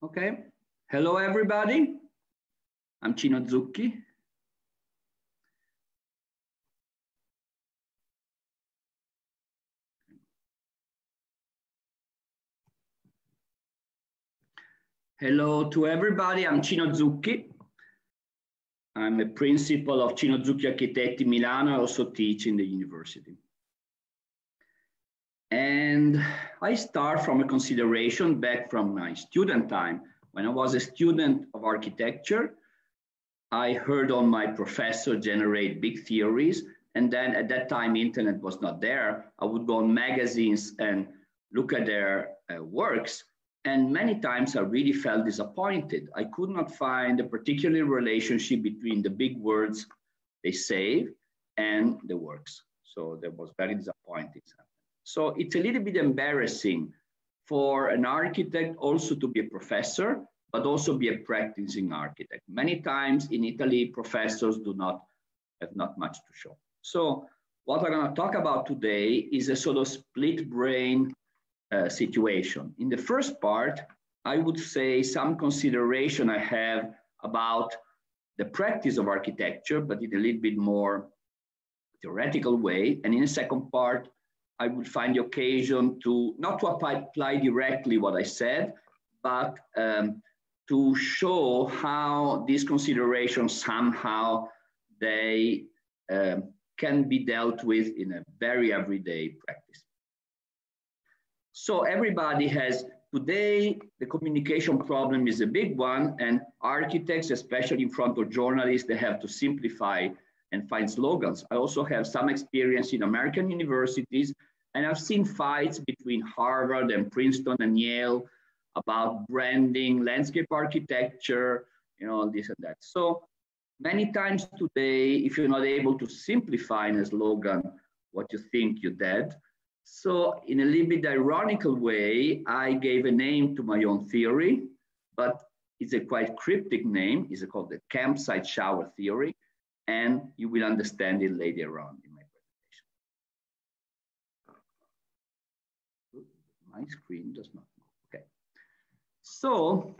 Okay. Hello, everybody. I'm Cino Zucchi. Hello to everybody. I'm Cino Zucchi. I'm a principal of Cino Zucchi Architetti Milano. I also teach in the university. And I start from a consideration back from my student time. When I was a student of architecture, I heard on my professor generate big theories. And then at that time, internet was not there. I would go on magazines and look at their uh, works. And many times I really felt disappointed. I could not find a particular relationship between the big words they say and the works. So that was very disappointing. So it's a little bit embarrassing for an architect also to be a professor, but also be a practicing architect. Many times in Italy, professors do not have not much to show. So what I'm gonna talk about today is a sort of split brain uh, situation. In the first part, I would say some consideration I have about the practice of architecture, but in a little bit more theoretical way. And in the second part, I would find the occasion to not to apply, directly what I said, but um, to show how these considerations somehow they um, can be dealt with in a very everyday practice. So everybody has today the communication problem is a big one and architects especially in front of journalists they have to simplify and find slogans i also have some experience in american universities and I've seen fights between Harvard and Princeton and Yale about branding, landscape architecture, you know, this and that. So many times today, if you're not able to simplify in a slogan what you think you're dead. So in a little bit ironical way, I gave a name to my own theory, but it's a quite cryptic name. It's called the campsite shower theory, and you will understand it later on. My screen does not move. Okay. So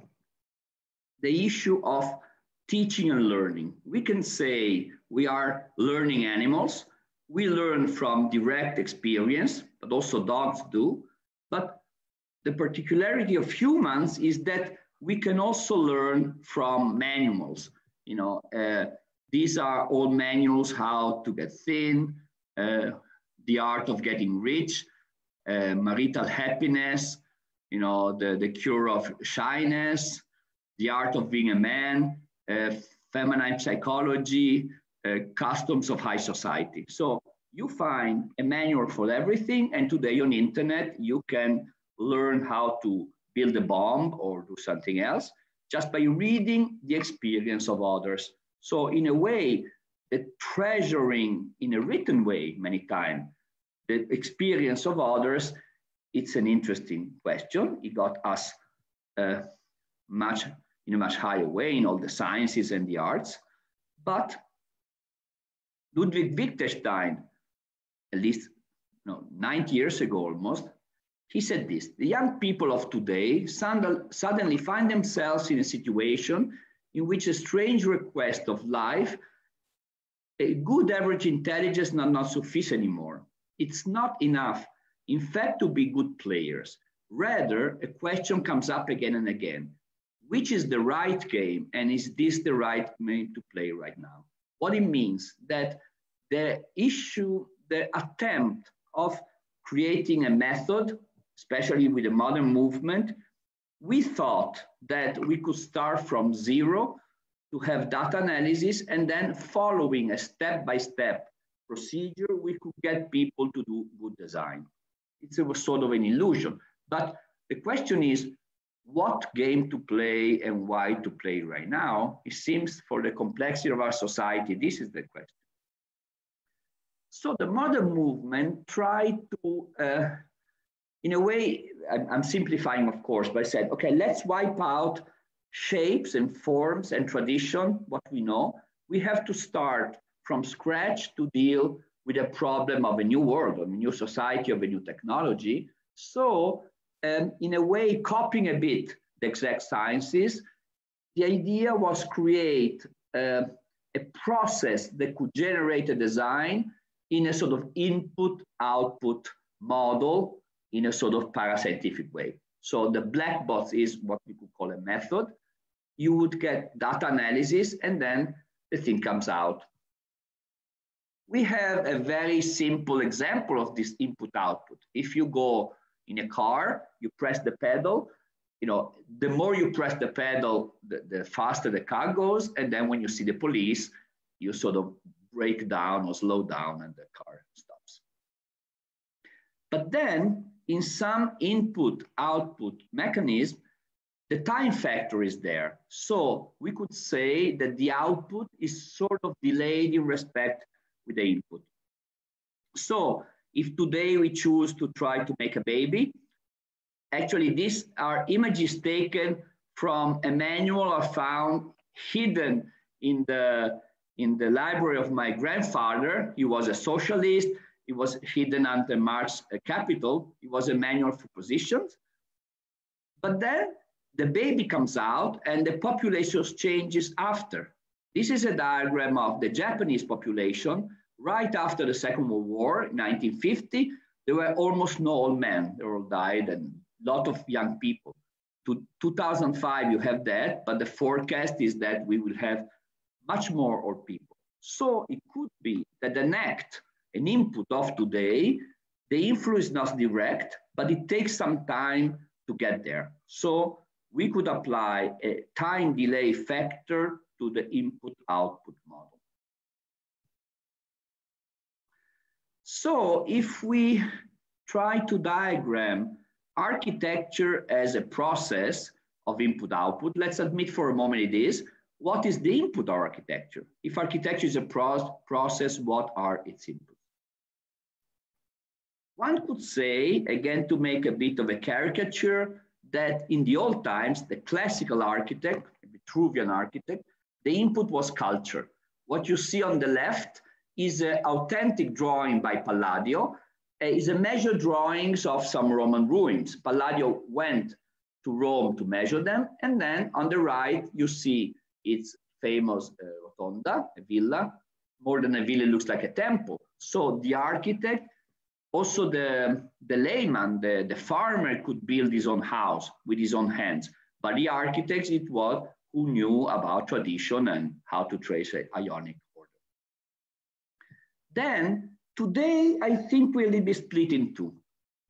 the issue of teaching and learning. We can say we are learning animals. We learn from direct experience, but also dogs do. But the particularity of humans is that we can also learn from manuals. You know, uh, these are all manuals how to get thin, uh, the art of getting rich, uh, marital happiness, you know, the, the cure of shyness, the art of being a man, uh, feminine psychology, uh, customs of high society. So you find a manual for everything. And today on internet, you can learn how to build a bomb or do something else just by reading the experience of others. So in a way, the treasuring in a written way many times the experience of others, it's an interesting question. It got us uh, much in a much higher way in all the sciences and the arts. But Ludwig Wittgenstein, at least no, 90 years ago almost, he said this, the young people of today suddenly find themselves in a situation in which a strange request of life, a good average intelligence not, not sufficient anymore it's not enough, in fact, to be good players. Rather, a question comes up again and again. Which is the right game? And is this the right game to play right now? What it means that the issue, the attempt of creating a method, especially with the modern movement, we thought that we could start from zero to have data analysis and then following a step-by-step procedure, we could get people to do good design. It's a sort of an illusion. But the question is, what game to play and why to play right now? It seems for the complexity of our society, this is the question. So the modern movement tried to, uh, in a way, I'm, I'm simplifying, of course, but I said, okay, let's wipe out shapes and forms and tradition, what we know. We have to start from scratch to deal with a problem of a new world, of a new society, of a new technology. So, um, in a way, copying a bit the exact sciences. The idea was create uh, a process that could generate a design in a sort of input-output model in a sort of parascientific way. So the black box is what we could call a method. You would get data analysis and then the thing comes out. We have a very simple example of this input output. If you go in a car, you press the pedal, you know, the more you press the pedal, the, the faster the car goes. And then when you see the police, you sort of break down or slow down and the car stops. But then in some input output mechanism, the time factor is there. So we could say that the output is sort of delayed in respect with the input. So if today we choose to try to make a baby, actually these are images taken from a manual I found hidden in the, in the library of my grandfather. He was a socialist. It was hidden under Marx Capital. It was a manual for positions. But then the baby comes out and the population changes after. This is a diagram of the Japanese population right after the Second World War, 1950. There were almost no old men. They all died and a lot of young people. To 2005, you have that, but the forecast is that we will have much more old people. So it could be that the NECT, an input of today, the influence is not direct, but it takes some time to get there. So we could apply a time delay factor to the input output model. So if we try to diagram architecture as a process of input output, let's admit for a moment it is, what is the input of architecture? If architecture is a pro process, what are its inputs? One could say, again, to make a bit of a caricature, that in the old times, the classical architect, the Vitruvian architect, the input was culture. What you see on the left is an authentic drawing by Palladio, uh, is a measured drawings of some Roman ruins. Palladio went to Rome to measure them, and then on the right, you see its famous uh, rotonda, a villa. More than a villa, looks like a temple. So the architect also, the, the layman, the, the farmer could build his own house with his own hands, but the architects, it was who knew about tradition and how to trace ionic. Then, today, I think we'll be split in two.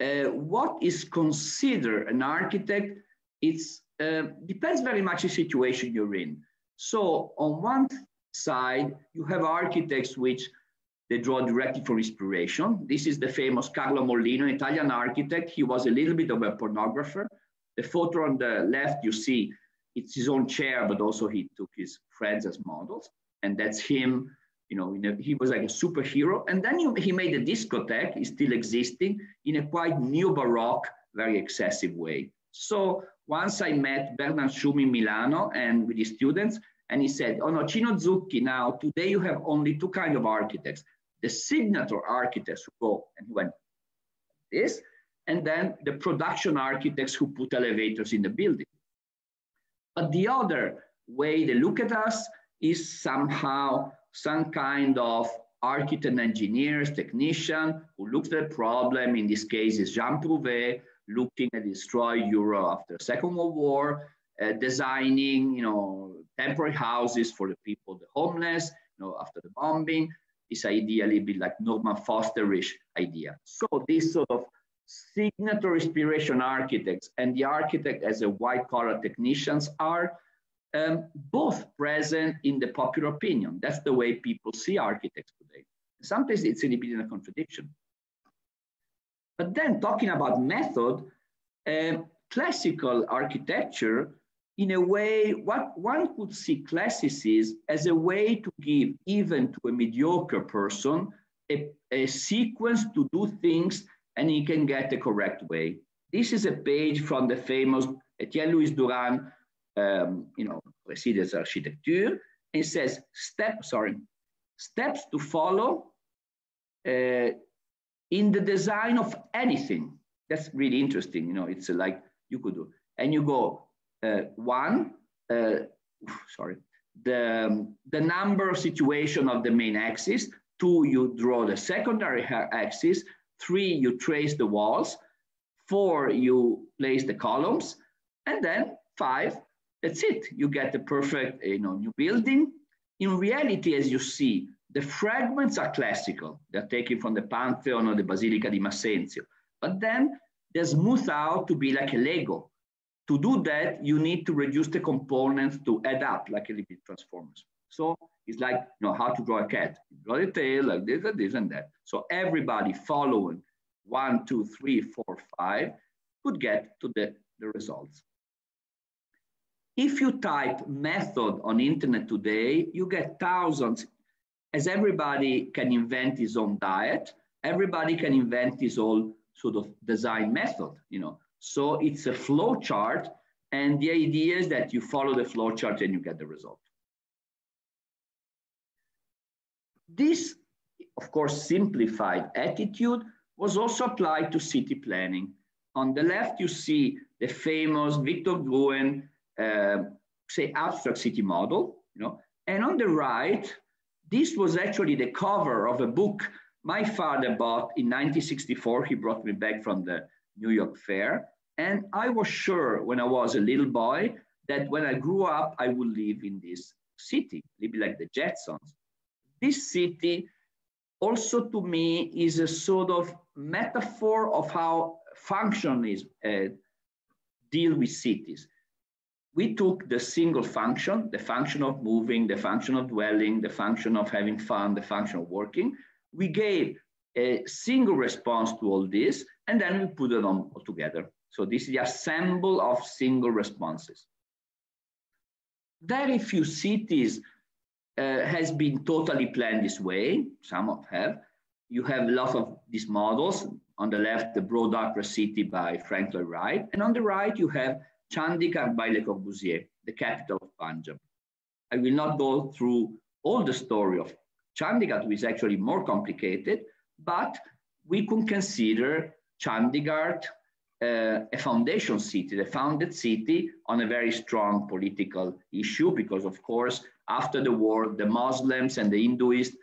Uh, what is considered an architect, it uh, depends very much the situation you're in. So on one side, you have architects which they draw directly for inspiration. This is the famous Carlo Mollino, Italian architect. He was a little bit of a pornographer. The photo on the left, you see, it's his own chair, but also he took his friends as models. And that's him, you know, a, he was like a superhero. And then he, he made a discotheque, it's still existing, in a quite new Baroque, very excessive way. So once I met Bernard Tschumi in Milano and with his students, and he said, oh no, Cino Zucchi, now today you have only two kind of architects the signature architects who go and he went this, and then the production architects who put elevators in the building. But the other way they look at us is somehow some kind of architect engineers, technician who looks at the problem. In this case, is Jean Prouvé looking at destroy Europe after Second World War, uh, designing, you know, temporary houses for the people, the homeless, you know, after the bombing, is ideally be like Norman Fosterish idea. So this sort of signature inspiration architects and the architect as a white collar technicians are um, both present in the popular opinion. That's the way people see architects today. Sometimes it's a bit in a contradiction. But then talking about method, uh, classical architecture in a way, what one could see classicism as a way to give even to a mediocre person a, a sequence to do things and he can get the correct way. This is a page from the famous Etienne Louis Durand, um, you know, Précis Architecture. It says step, sorry, steps to follow uh, in the design of anything. That's really interesting. You know, it's like you could do, and you go uh, one, uh, sorry, the, um, the number of situation of the main axis. Two, you draw the secondary axis. Three, you trace the walls. Four, you place the columns. And then five, that's it. You get the perfect you know, new building. In reality, as you see, the fragments are classical. They're taken from the Pantheon or the Basilica di Massenzio. But then they're smoothed out to be like a Lego. To do that, you need to reduce the components to add up like a Lipid transformers. So it's like you know how to draw a cat. You draw the tail like this and this and that. So everybody following one, two, three, four, five could get to the, the results. If you type method on internet today, you get thousands. As everybody can invent his own diet, everybody can invent his own sort of design method, you know. So it's a flow chart, and the idea is that you follow the flow chart and you get the result. This, of course, simplified attitude was also applied to city planning. On the left, you see the famous Victor Gruen, uh, say, abstract city model, you know, and on the right, this was actually the cover of a book my father bought in 1964. He brought me back from the New York Fair. And I was sure when I was a little boy that when I grew up, I would live in this city, live like the Jetsons. This city also to me is a sort of metaphor of how functionalists uh, deal with cities. We took the single function, the function of moving, the function of dwelling, the function of having fun, the function of working, we gave a single response to all this, and then we put it on together. So this is the assemble of single responses. Very few cities uh, has been totally planned this way. Some of have. You have a lot of these models. On the left, the Broad Acre City by Frank Lloyd Wright. And on the right, you have Chandigarh by Le Corbusier, the capital of Punjab. I will not go through all the story of Chandigarh which is actually more complicated, but we can consider Chandigarh uh, a foundation city, the founded city on a very strong political issue, because of course, after the war, the Muslims and the Hinduists,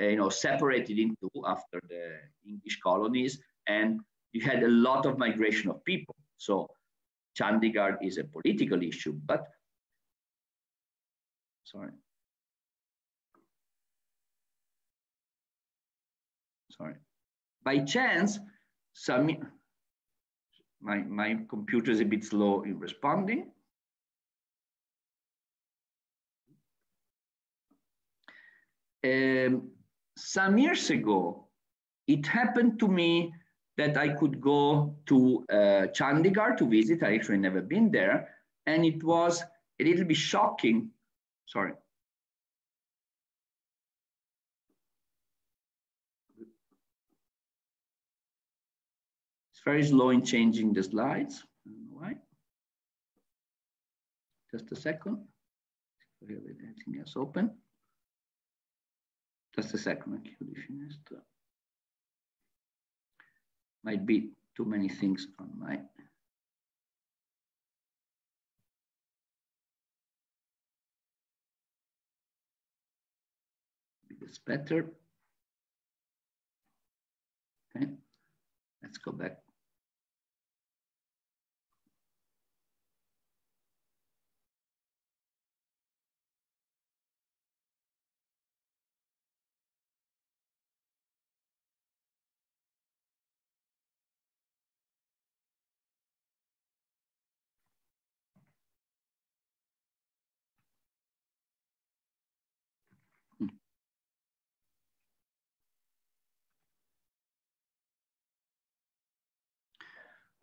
uh, you know, separated into after the English colonies, and you had a lot of migration of people. So Chandigarh is a political issue, but sorry. sorry. By chance, some, my, my computer is a bit slow in responding. Um, some years ago, it happened to me that I could go to uh, Chandigarh to visit. I actually never been there. And it was a little bit shocking. Sorry. It's very slow in changing the slides. why. Just a second. Everything else open. Just a second, Might be too many things on my it's better. Okay, let's go back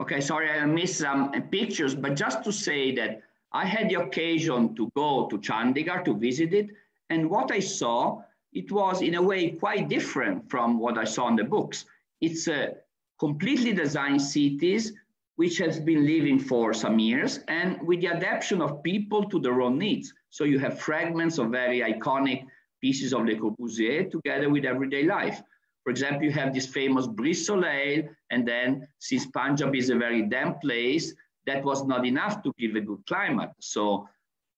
Okay, sorry, I missed some pictures, but just to say that I had the occasion to go to Chandigarh to visit it. And what I saw, it was in a way quite different from what I saw in the books. It's a completely designed cities which has been living for some years and with the adaptation of people to their own needs. So you have fragments of very iconic pieces of Le Corbusier together with everyday life. For example, you have this famous Brise Soleil, and then since Punjab is a very damp place, that was not enough to give a good climate. So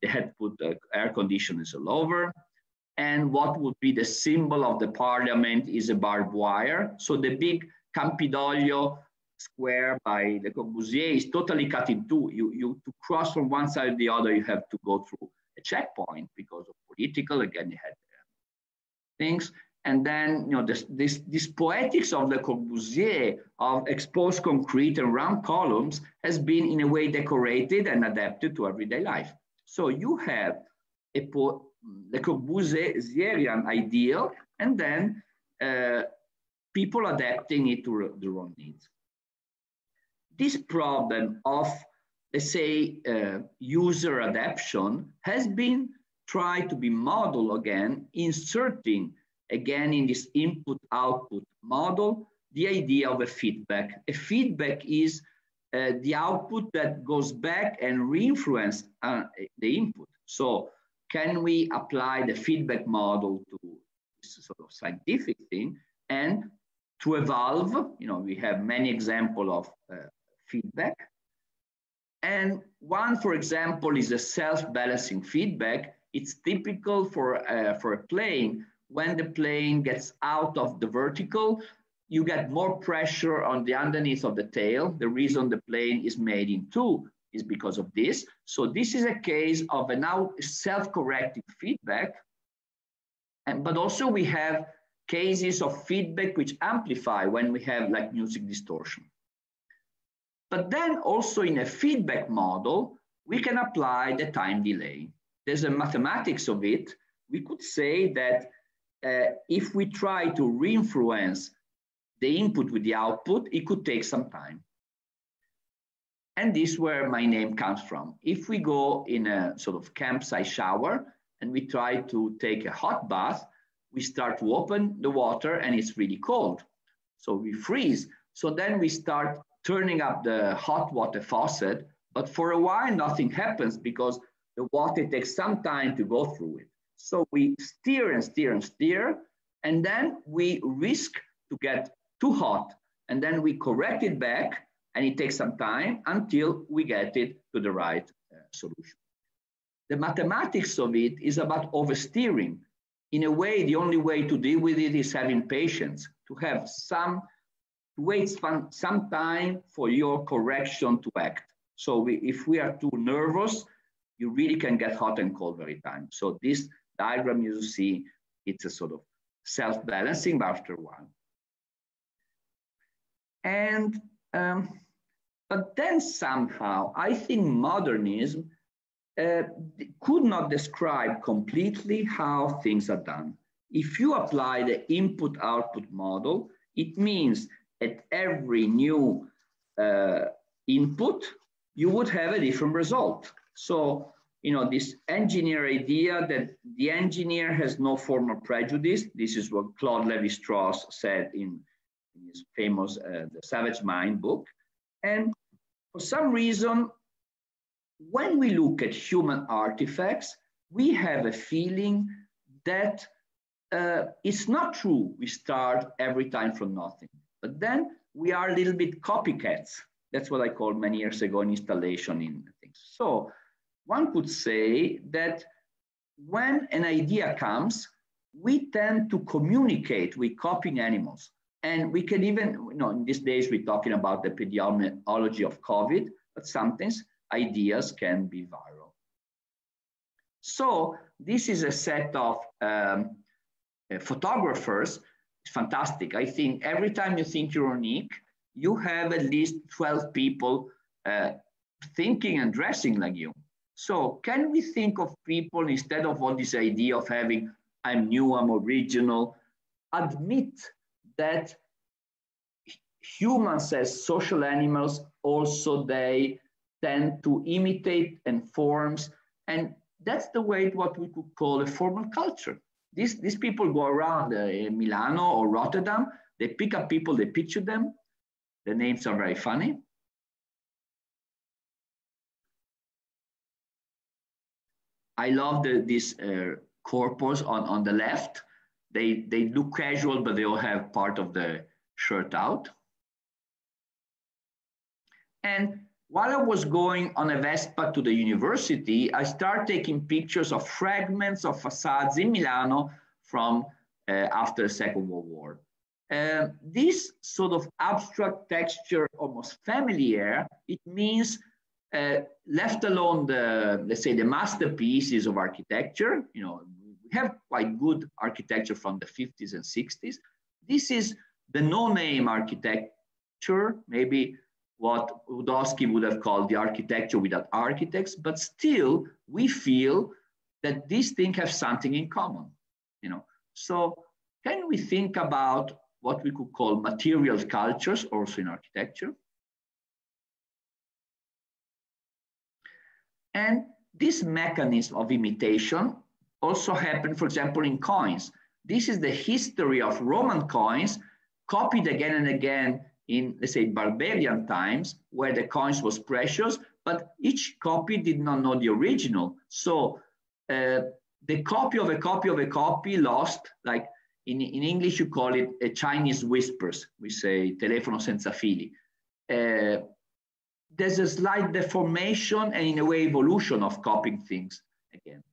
they had put the air conditioners all over. And what would be the symbol of the parliament is a barbed wire. So the big Campidoglio square by Le Corbusier is totally cut in two. You, you to cross from one side to the other, you have to go through a checkpoint because of political, again, you had uh, things. And then, you know, this, this, this poetics of Le Corbusier of exposed concrete and round columns has been in a way decorated and adapted to everyday life. So you have a po Le Corbusierian ideal and then uh, people adapting it to their own needs. This problem of, let's say, uh, user adaptation has been tried to be modeled again, inserting again in this input output model, the idea of a feedback. A feedback is uh, the output that goes back and re-influence uh, the input. So can we apply the feedback model to this sort of scientific thing and to evolve, you know, we have many examples of uh, feedback. And one, for example, is a self-balancing feedback. It's typical for, uh, for a plane when the plane gets out of the vertical, you get more pressure on the underneath of the tail. The reason the plane is made in two is because of this. So this is a case of a now self-correcting feedback. And, but also we have cases of feedback which amplify when we have like music distortion. But then also in a feedback model, we can apply the time delay. There's a mathematics of it. We could say that uh, if we try to re-influence the input with the output, it could take some time. And this is where my name comes from. If we go in a sort of campsite shower and we try to take a hot bath, we start to open the water and it's really cold. So we freeze. So then we start turning up the hot water faucet, but for a while nothing happens because the water takes some time to go through it. So we steer and steer and steer, and then we risk to get too hot, and then we correct it back, and it takes some time until we get it to the right uh, solution. The mathematics of it is about oversteering. In a way, the only way to deal with it is having patience, to have some, to wait some, time for your correction to act. So we, if we are too nervous, you really can get hot and cold very time. So this diagram you see, it's a sort of self-balancing after while. And, um, but then somehow, I think modernism uh, could not describe completely how things are done. If you apply the input-output model, it means at every new uh, input, you would have a different result. So you know, this engineer idea that the engineer has no formal prejudice. This is what Claude Levi-Strauss said in, in his famous uh, The Savage Mind book. And for some reason, when we look at human artifacts, we have a feeling that uh, it's not true we start every time from nothing. But then we are a little bit copycats. That's what I called many years ago an installation in things. So one could say that when an idea comes, we tend to communicate with copying animals. And we can even, you know, in these days, we're talking about the epidemiology of COVID, but sometimes ideas can be viral. So this is a set of um, uh, photographers. It's fantastic. I think every time you think you're unique, you have at least 12 people uh, thinking and dressing like you. So can we think of people instead of all this idea of having, I'm new, I'm original, admit that humans as social animals also they tend to imitate and forms and that's the way what we could call a formal culture. These, these people go around uh, milano or rotterdam they pick up people they picture them the names are very funny I love the, this uh, corpus on, on the left. They, they look casual, but they all have part of the shirt out. And while I was going on a Vespa to the university, I started taking pictures of fragments of facades in Milano from uh, after the Second World War. Uh, this sort of abstract texture, almost familiar, it means uh, left alone the, let's say, the masterpieces of architecture, you know, we have quite good architecture from the 50s and 60s. This is the no-name architecture, maybe what Rudofsky would have called the architecture without architects, but still we feel that these things have something in common, you know. So can we think about what we could call material cultures also in architecture? And this mechanism of imitation also happened, for example, in coins. This is the history of Roman coins copied again and again in, let's say, barbarian times, where the coins was precious, but each copy did not know the original. So uh, the copy of a copy of a copy lost, like in, in English, you call it a Chinese whispers. We say telefono senza fili. Uh, there's a slight deformation and in a way evolution of copying things again.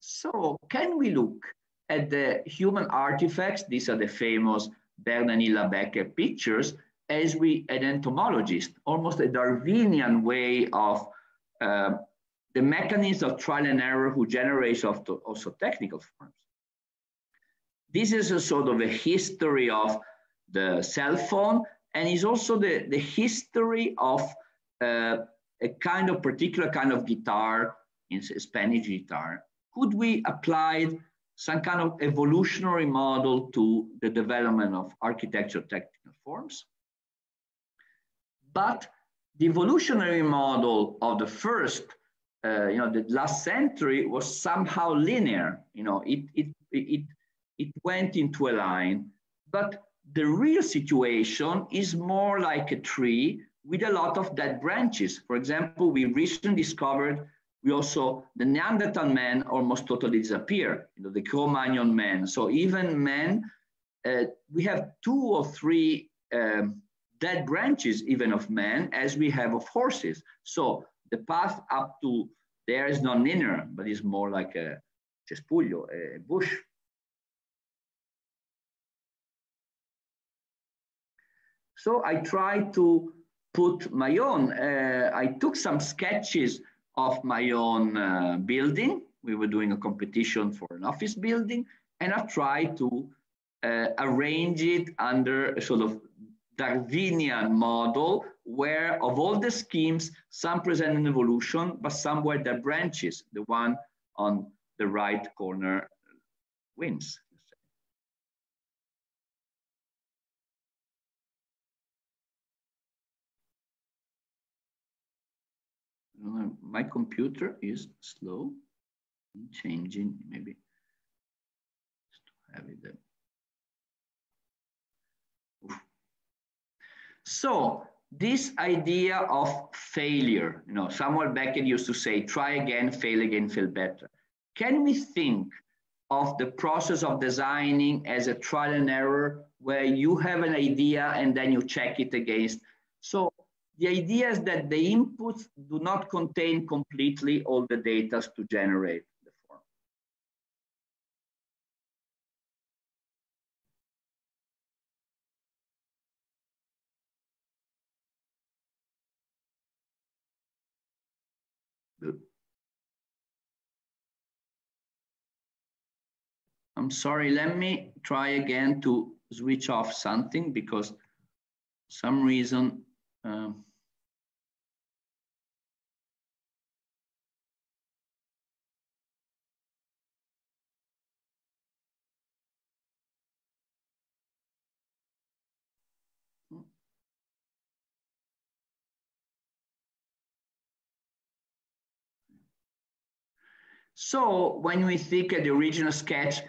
So can we look at the human artifacts? These are the famous Bernd and Hilla Becher pictures as we, an entomologist, almost a Darwinian way of uh, the mechanism of trial and error who generates also technical forms. This is a sort of a history of the cell phone and is also the, the history of a kind of particular kind of guitar, in Spanish guitar. Could we apply some kind of evolutionary model to the development of architecture technical forms? But the evolutionary model of the first, uh, you know, the last century was somehow linear. You know, it, it, it, it went into a line. But the real situation is more like a tree with a lot of dead branches. For example, we recently discovered we also, the Neanderthal man almost totally disappeared, you know, the Cro-Magnon man. So even men, uh, we have two or three um, dead branches even of men as we have of horses. So the path up to there is not linear, but it's more like a cespuglio, a bush. So I try to put my own, uh, I took some sketches of my own uh, building. We were doing a competition for an office building, and I tried to uh, arrange it under a sort of Darwinian model where of all the schemes, some present an evolution, but some were their branches. The one on the right corner wins. Uh, my computer is slow in changing, maybe just to have it there. So this idea of failure, you know, Samuel Beckett used to say, try again, fail again, feel better. Can we think of the process of designing as a trial and error where you have an idea and then you check it against? So the idea is that the inputs do not contain completely all the data to generate the form. I'm sorry, let me try again to switch off something because some reason um, So when we think of the original sketch,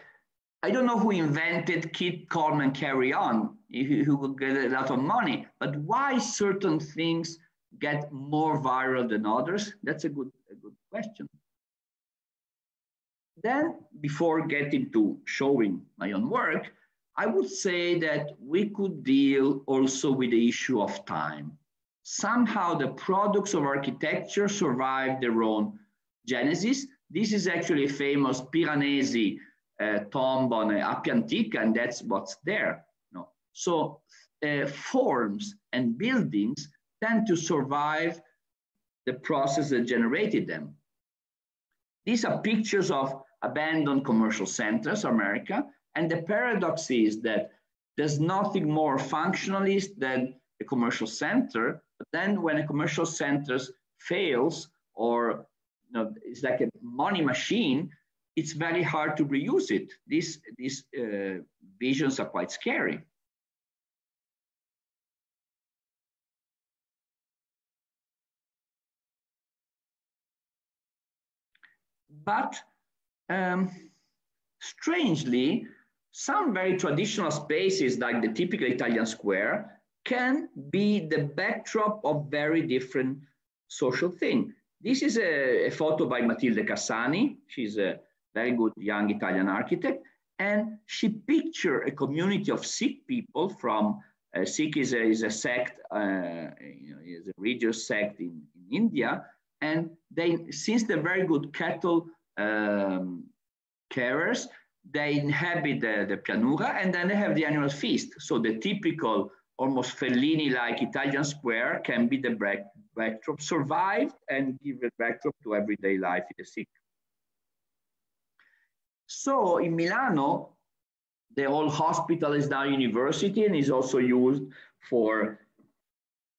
I don't know who invented Keep Calm and Carry On, who will get a lot of money, but why certain things get more viral than others? That's a good, a good question. Then, before getting to showing my own work, I would say that we could deal also with the issue of time. somehow the products of architecture survive their own genesis. This is actually famous Piranesi uh, tomb on Appia Antica, and that's what's there. No. So uh, forms and buildings tend to survive the process that generated them. These are pictures of abandoned commercial centers, America, and the paradox is that there's nothing more functionalist than a commercial center, but then when a commercial center fails or you know, it's like a money machine, it's very hard to reuse it. These, these uh, visions are quite scary. But um, strangely, some very traditional spaces like the typical Italian square can be the backdrop of very different social thing. This is a, a photo by Matilde Cassani. She's a very good young Italian architect. And she pictured a community of Sikh people from, uh, Sikh is a, is a sect, uh, you know, is a religious sect in, in India. And they, since they're very good cattle um, carers, they inhabit the, the pianura and then they have the annual feast. So the typical, almost Fellini-like Italian square can be the back, backdrop, survive and give a backdrop to everyday life in the city. So in Milano, the whole hospital is now university and is also used for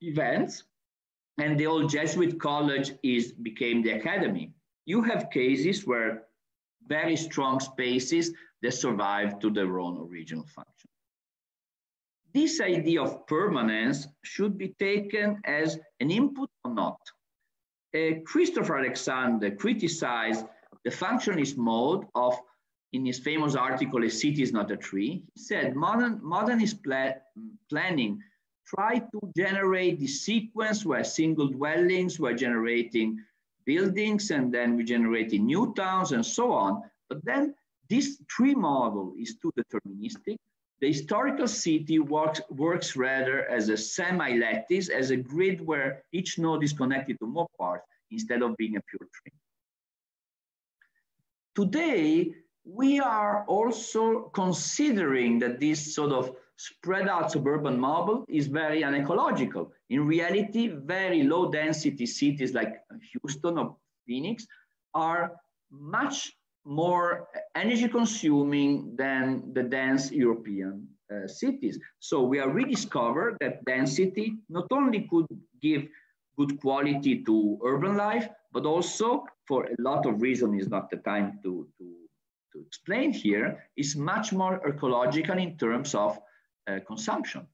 events. And the old Jesuit college is became the academy. You have cases where very strong spaces that survive to their own original function. This idea of permanence should be taken as an input or not. Uh, Christopher Alexander criticized the functionalist mode of, in his famous article, A City is Not a Tree. He said, modern, modernist pla planning try to generate the sequence where single dwellings were generating buildings and then we generated new towns and so on. But then this tree model is too deterministic. The historical city works, works rather as a semi-lattice, as a grid where each node is connected to more parts instead of being a pure tree. Today, we are also considering that this sort of spread out suburban model is very unecological. In reality, very low density cities like Houston or Phoenix are much more energy consuming than the dense European uh, cities. So we are rediscovered that density not only could give good quality to urban life, but also for a lot of reasons is not the time to, to, to explain here, is much more ecological in terms of uh, consumption.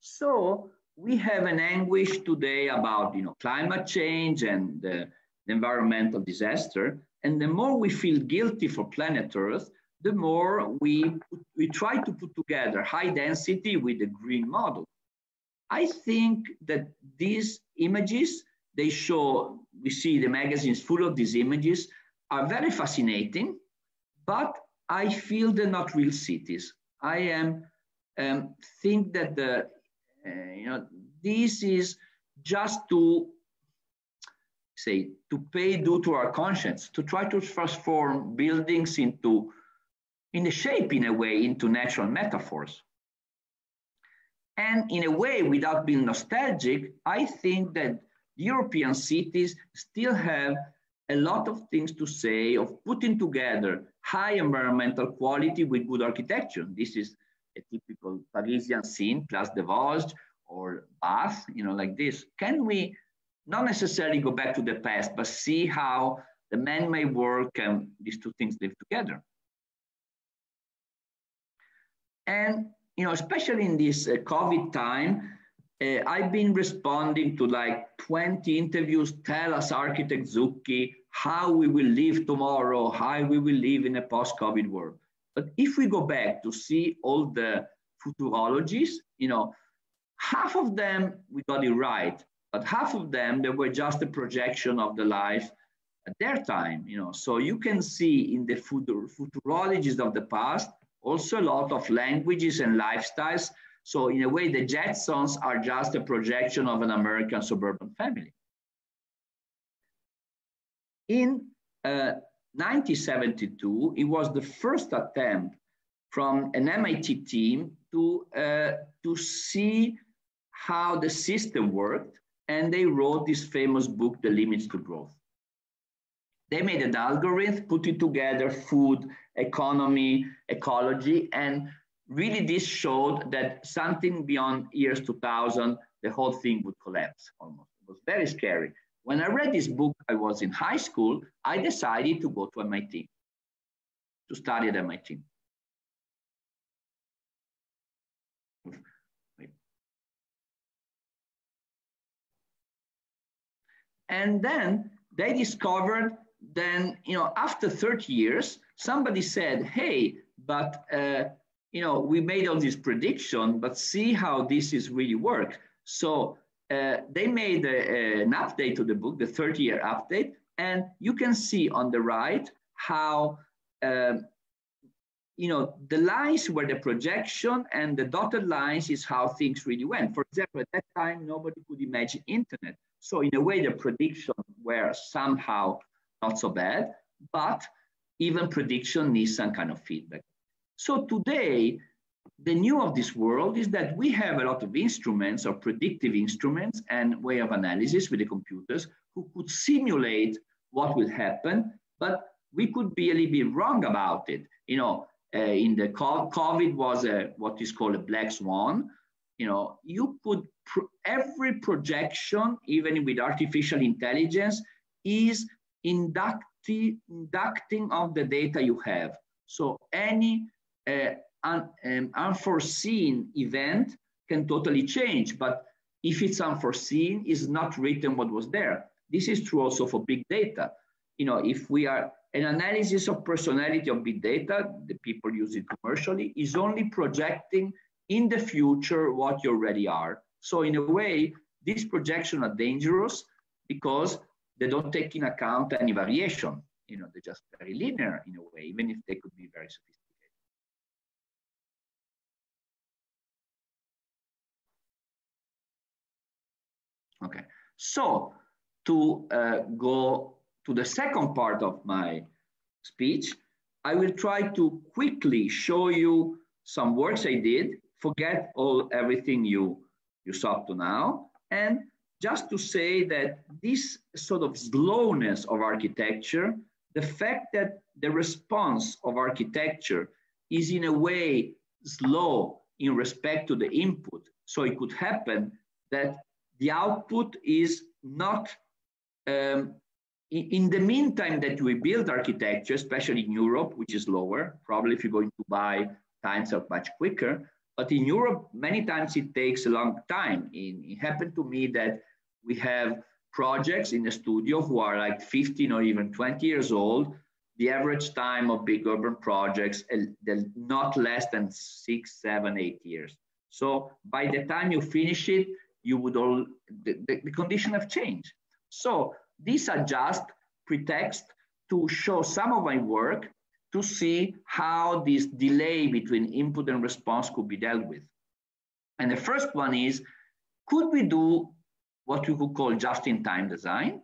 So we have an anguish today about you know, climate change and the, the environmental disaster. And the more we feel guilty for planet Earth, the more we, we try to put together high density with the green model. I think that these images, they show, we see the magazines full of these images, are very fascinating, but I feel they're not real cities. I am um, think that the uh, you know this is just to say to pay due to our conscience to try to transform buildings into in a shape in a way into natural metaphors and in a way without being nostalgic i think that european cities still have a lot of things to say of putting together high environmental quality with good architecture this is a typical Parisian scene, Place des Vosges or Bath, you know, like this. Can we not necessarily go back to the past, but see how the man-made work and these two things live together? And, you know, especially in this uh, COVID time, uh, I've been responding to like 20 interviews, tell us architect Zucchi how we will live tomorrow, how we will live in a post-COVID world. But if we go back to see all the futurologies, you know, half of them we got it right, but half of them they were just a projection of the life at their time, you know. So you can see in the futur futurologies of the past also a lot of languages and lifestyles So in a way, the Jetsons are just a projection of an American suburban family. In uh, 1972, it was the first attempt from an MIT team to, uh, to see how the system worked. And they wrote this famous book, The Limits to Growth. They made an algorithm, put it together, food, economy, ecology, and really this showed that something beyond years 2000, the whole thing would collapse almost. It was very scary. When I read this book, I was in high school, I decided to go to MIT, to study at MIT. And then they discovered then, you know, after 30 years, somebody said, hey, but, uh, you know, we made all this prediction, but see how this is really work. So they made a, an update to the book, the 30 year update, and you can see on the right how um, you know, the lines were the projection and the dotted lines is how things really went. For example, at that time, nobody could imagine internet. So in a way, the predictions were somehow not so bad, but even prediction needs some kind of feedback. So today, the new of this world is that we have a lot of instruments or predictive instruments and way of analysis with the computers who could simulate what will happen, but we could be a little bit wrong about it. You know, uh, in the COVID was a, what is called a black swan. You know, you could, every projection, even with artificial intelligence, is inducti inducting of the data you have. So any uh, un, um, unforeseen event can totally change, but if it's unforeseen, is not written what was there. This is true also for big data. You know, if we are an analysis of personality of big data, the people use it commercially, is only projecting in the future what you already are. So in a way, these projections are dangerous because they don't take in account any variation. You know, they're just very linear in a way, even if they could be very sophisticated. Okay, so to uh, go to the second part of my speech, I will try to quickly show you some works I did, forget all everything you, you saw to now, and just to say that this sort of slowness of architecture, the fact that the response of architecture is in a way slow in respect to the input. So it could happen that the output is not um, in the meantime that we build architecture, especially in Europe, which is lower, probably if you're going to buy, times are much quicker. But in Europe, many times it takes a long time. It, happened to me that we have projects in the studio who are like 15 or even 20 years old. The average time of big urban projects, is not less than six, seven, eight years. So by the time you finish it, you would all, the, the, the condition have changed. So these are just pretext to show some of my work to see how this delay between input and response could be dealt with. And the first one is, could we do what we could call just-in-time design?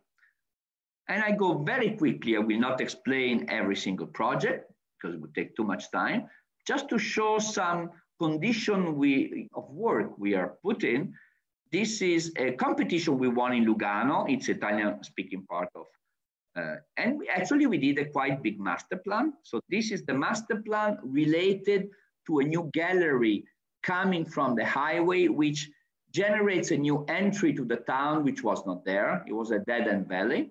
And I go very quickly, I will not explain every single project because it would take too much time, just to show some condition we, of work we are putting this is a competition we won in Lugano. It's Italian speaking part of. Uh, and we, actually we did a quite big master plan. So this is the master plan related to a new gallery coming from the highway, which generates a new entry to the town, which was not there. It was a dead end valley.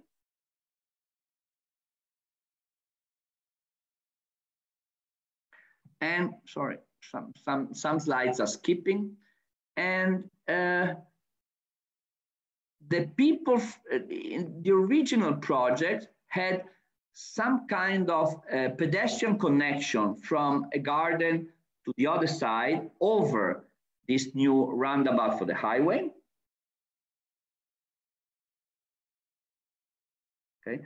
And sorry, some, some, some slides are skipping. And the people in the original project had some kind of uh, pedestrian connection from a garden to the other side over this new roundabout for the highway. Okay.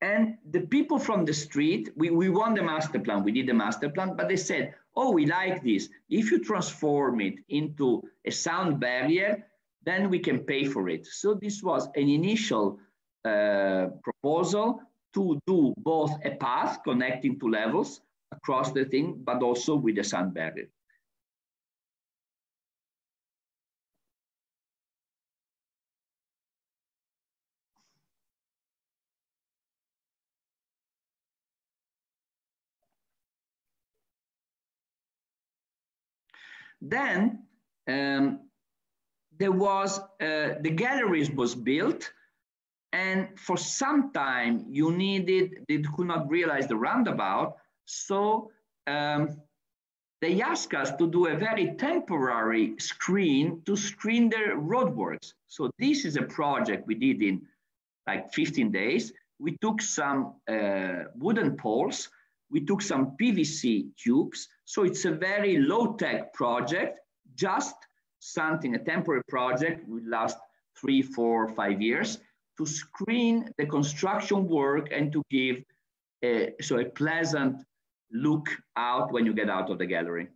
And the people from the street, we, we won the master plan, we did the master plan, but they said, oh, we like this. If you transform it into a sound barrier, then we can pay for it. So this was an initial uh, proposal to do both a path connecting two levels across the thing, but also with a sound barrier. Then um, there was, uh, the galleries was built and for some time you needed, they could not realize the roundabout. So um, they asked us to do a very temporary screen to screen the roadworks. So this is a project we did in like 15 days. We took some uh, wooden poles, we took some PVC tubes. So it's a very low tech project, just something, a temporary project will last three, four, five years to screen the construction work and to give a, so a pleasant look out when you get out of the gallery.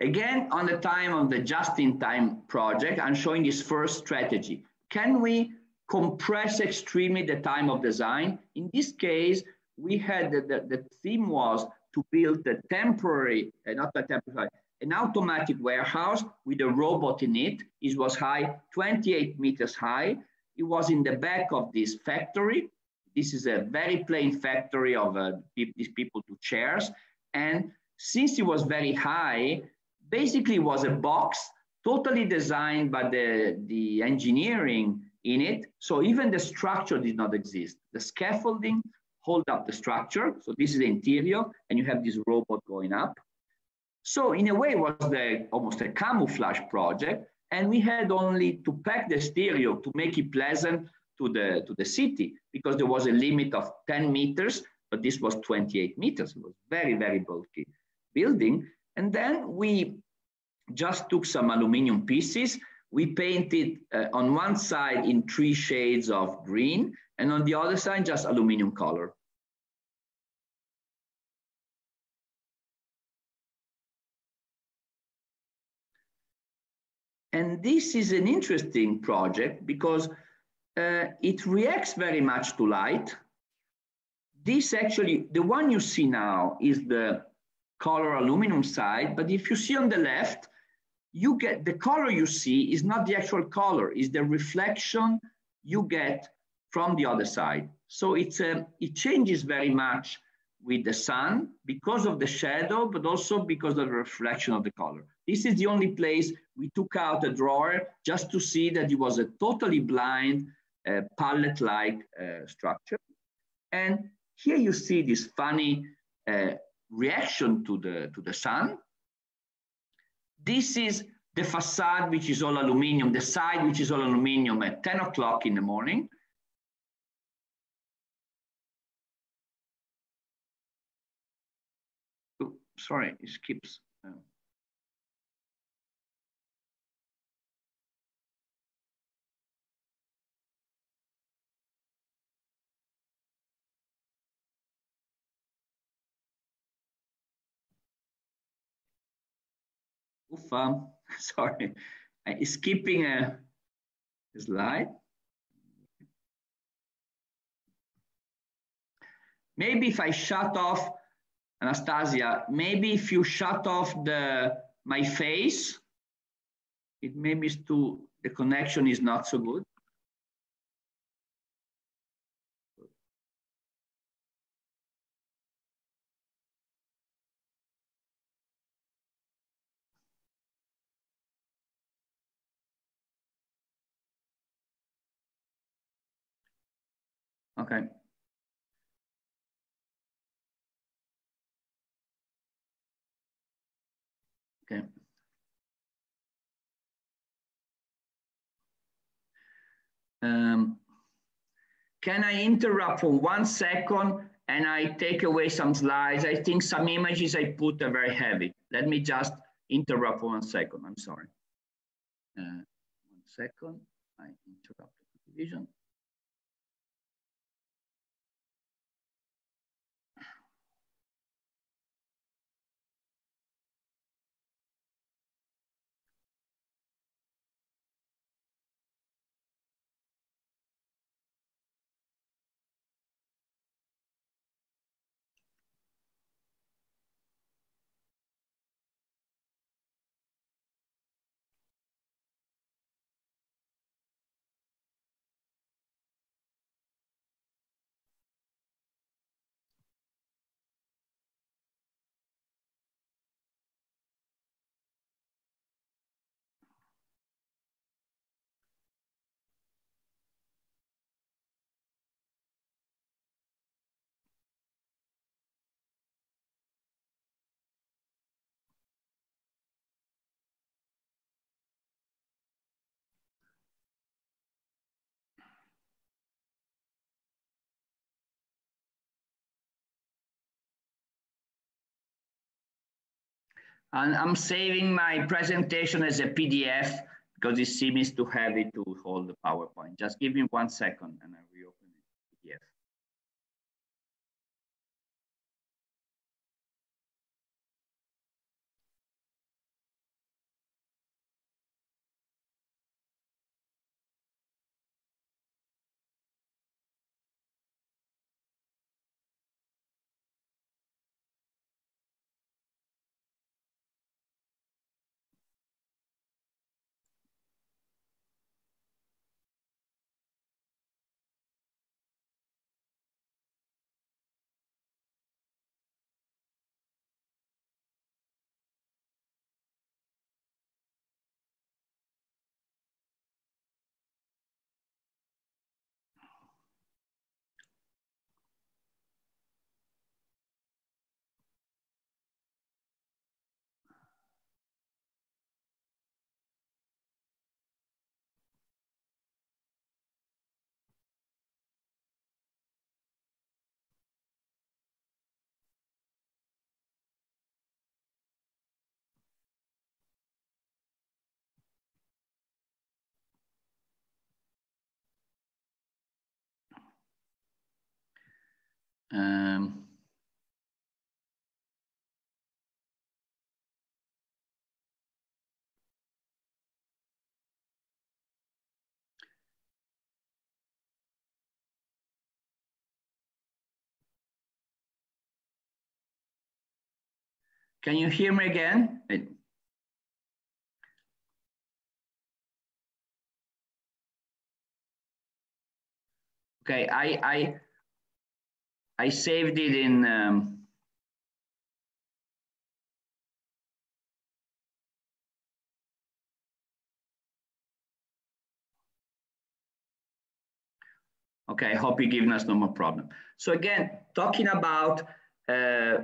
Again, on the time of the just-in-time project, I'm showing this first strategy. Can we compress extremely the time of design? In this case, we had the, the, the theme was to build a temporary, uh, not a temporary, an automatic warehouse with a robot in it. It was high, 28 meters high. It was in the back of this factory. This is a very plain factory of uh, these people to chairs. And since it was very high, basically was a box totally designed by the, the engineering in it. So even the structure did not exist. The scaffolding hold up the structure. So this is the interior and you have this robot going up. So in a way it was the, almost a camouflage project and we had only to pack the stereo to make it pleasant to the, to the city because there was a limit of 10 meters, but this was 28 meters. It was very, very bulky building. And then we just took some aluminum pieces. We painted uh, on one side in three shades of green, and on the other side, just aluminum color. And this is an interesting project because uh, it reacts very much to light. This actually, the one you see now is the color aluminum side, but if you see on the left, you get the color you see is not the actual color, is the reflection you get from the other side. So it's a, um, it changes very much with the sun because of the shadow, but also because of the reflection of the color. This is the only place we took out a drawer just to see that it was a totally blind uh, palette-like uh, structure. And here you see this funny uh, reaction to the, to the sun. This is the facade, which is all aluminum, the side, which is all aluminum at 10 o'clock in the morning. Oh, sorry, it skips. Uffa, sorry, I'm skipping a slide. Maybe if I shut off, Anastasia, maybe if you shut off the my face, it maybe is too, the connection is not so good. Okay. Okay. Um, can I interrupt for one second and I take away some slides? I think some images I put are very heavy. Let me just interrupt for one second. I'm sorry. Uh, one second. I interrupt the vision. And I'm saving my presentation as a PDF because it seems too heavy to hold the PowerPoint. Just give me one second and I reopen the PDF. Um, Can you hear me again? Okay, I, I, I saved it in, um, Okay, I hope you're giving us no more problem. So again, talking about uh,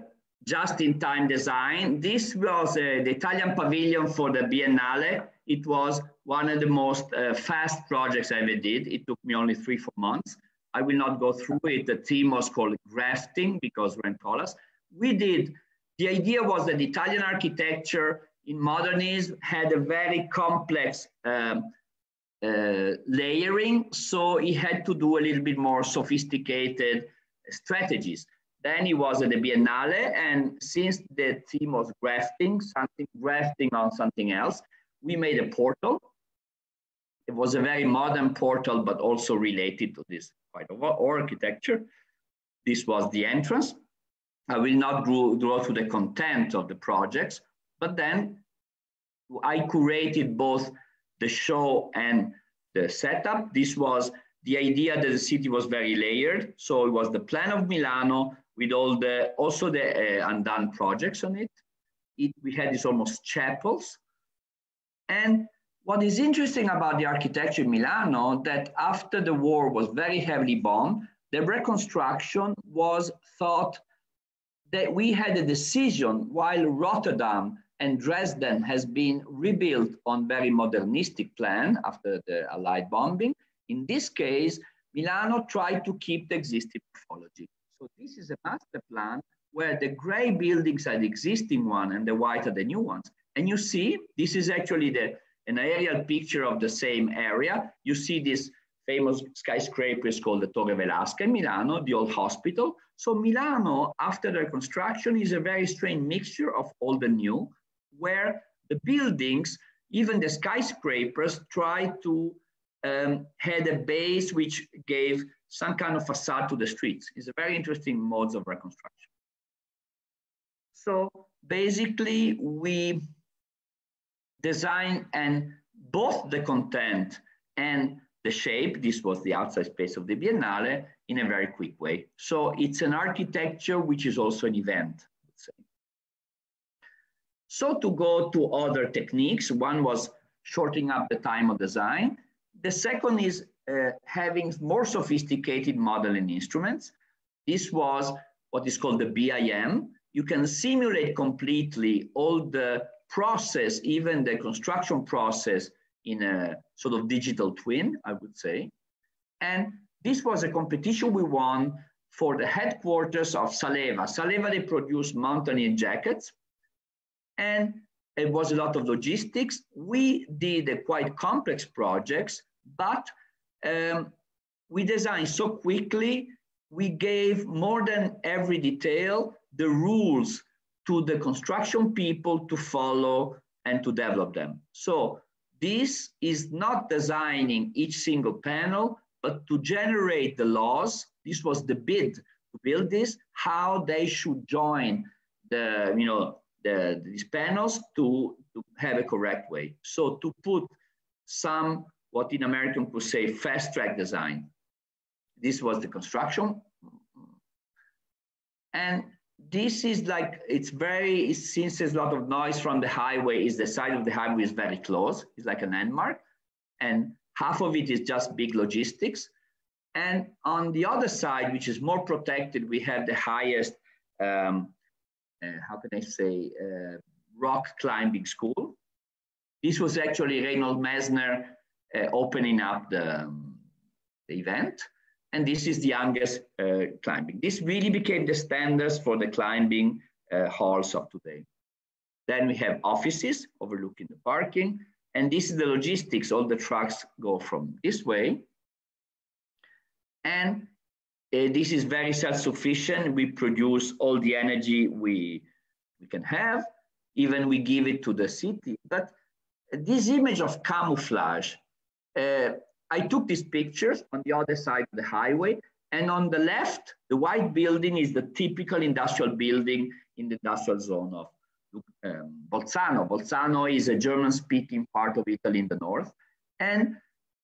just-in-time design, this was uh, the Italian pavilion for the Biennale. It was one of the most uh, fast projects I ever did. It took me only three, four months. I will not go through it. The team was called grafting because Rentolas. We did, the idea was that Italian architecture in modernism had a very complex um, uh, layering, so he had to do a little bit more sophisticated strategies. Then he was at the Biennale, and since the theme was grafting, something grafting on something else, we made a portal. It was a very modern portal, but also related to this quite of architecture. This was the entrance. I will not go through the content of the projects, but then I curated both the show and the setup. This was the idea that the city was very layered. So it was the plan of Milano with all the, also the uh, undone projects on it. it. We had these almost chapels. And what is interesting about the architecture in Milano that after the war was very heavily bombed, the reconstruction was thought that we had a decision while Rotterdam and Dresden has been rebuilt on very modernistic plan after the Allied bombing. In this case, Milano tried to keep the existing morphology. So this is a master plan where the gray buildings are the existing one and the white are the new ones. And you see, this is actually the, an aerial picture of the same area. You see this famous skyscraper is called the Torre Velasca in Milano, the old hospital. So Milano, after the reconstruction, is a very strange mixture of old and new, where the buildings, even the skyscrapers, try to um, had a base which gave some kind of facade to the streets. It's a very interesting modes of reconstruction. So basically we design and both the content and the shape, this was the outside space of the Biennale, in a very quick way. So it's an architecture which is also an event. So to go to other techniques, one was shortening up the time of design. The second is uh, having more sophisticated modeling instruments. This was what is called the BIM. You can simulate completely all the process, even the construction process in a sort of digital twin, I would say. And this was a competition we won for the headquarters of Salewa. Salewa, they produce mountaineer jackets. And it was a lot of logistics. We did a quite complex projects, but um, we designed so quickly, we gave more than every detail the rules to the construction people to follow and to develop them. So this is not designing each single panel, but to generate the laws. This was the bid to build this, how they should join the, you know, the, these panels to, to have a correct way. So to put some, what in American could say, fast track design. This was the construction. And this is like, it's very, since there's a lot of noise from the highway, is the side of the highway is very close. It's like a landmark. And half of it is just big logistics. And on the other side, which is more protected, we have the highest, um, uh, how can I say, uh, rock climbing school. This was actually Reinhold Messner uh, opening up the, um, the event and this is the Angus uh, climbing. This really became the standards for the climbing uh, halls of today. Then we have offices overlooking the parking, and this is the logistics. All the trucks go from this way. And uh, this is very self-sufficient. We produce all the energy we, we can have, even we give it to the city. But this image of camouflage, uh, I took these pictures on the other side of the highway. And on the left, the white building is the typical industrial building in the industrial zone of um, Bolzano. Bolzano is a German-speaking part of Italy in the north. And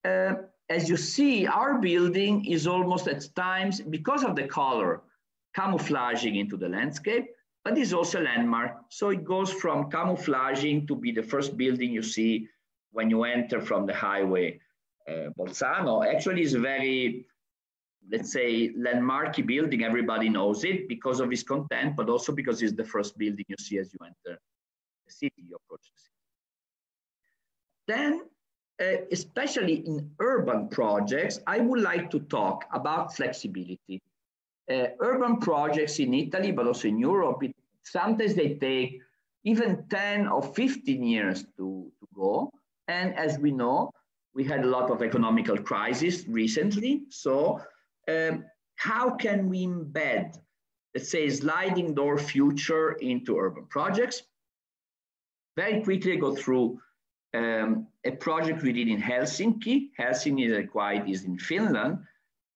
uh, as you see, our building is almost at times, because of the color, camouflaging into the landscape, but it's also a landmark. So it goes from camouflaging to be the first building you see when you enter from the highway Bolzano actually is very, let's say, landmarky building. Everybody knows it because of its content, but also because it's the first building you see as you enter the city, you approach the city. Then, uh, especially in urban projects, I would like to talk about flexibility. Uh, urban projects in Italy, but also in Europe, it, sometimes they take even 10 or 15 years to, to go. And as we know, we had a lot of economical crisis recently. So um, how can we embed, let's say, sliding door future into urban projects? Very quickly go through um, a project we did in Helsinki. Helsinki is quite is in Finland.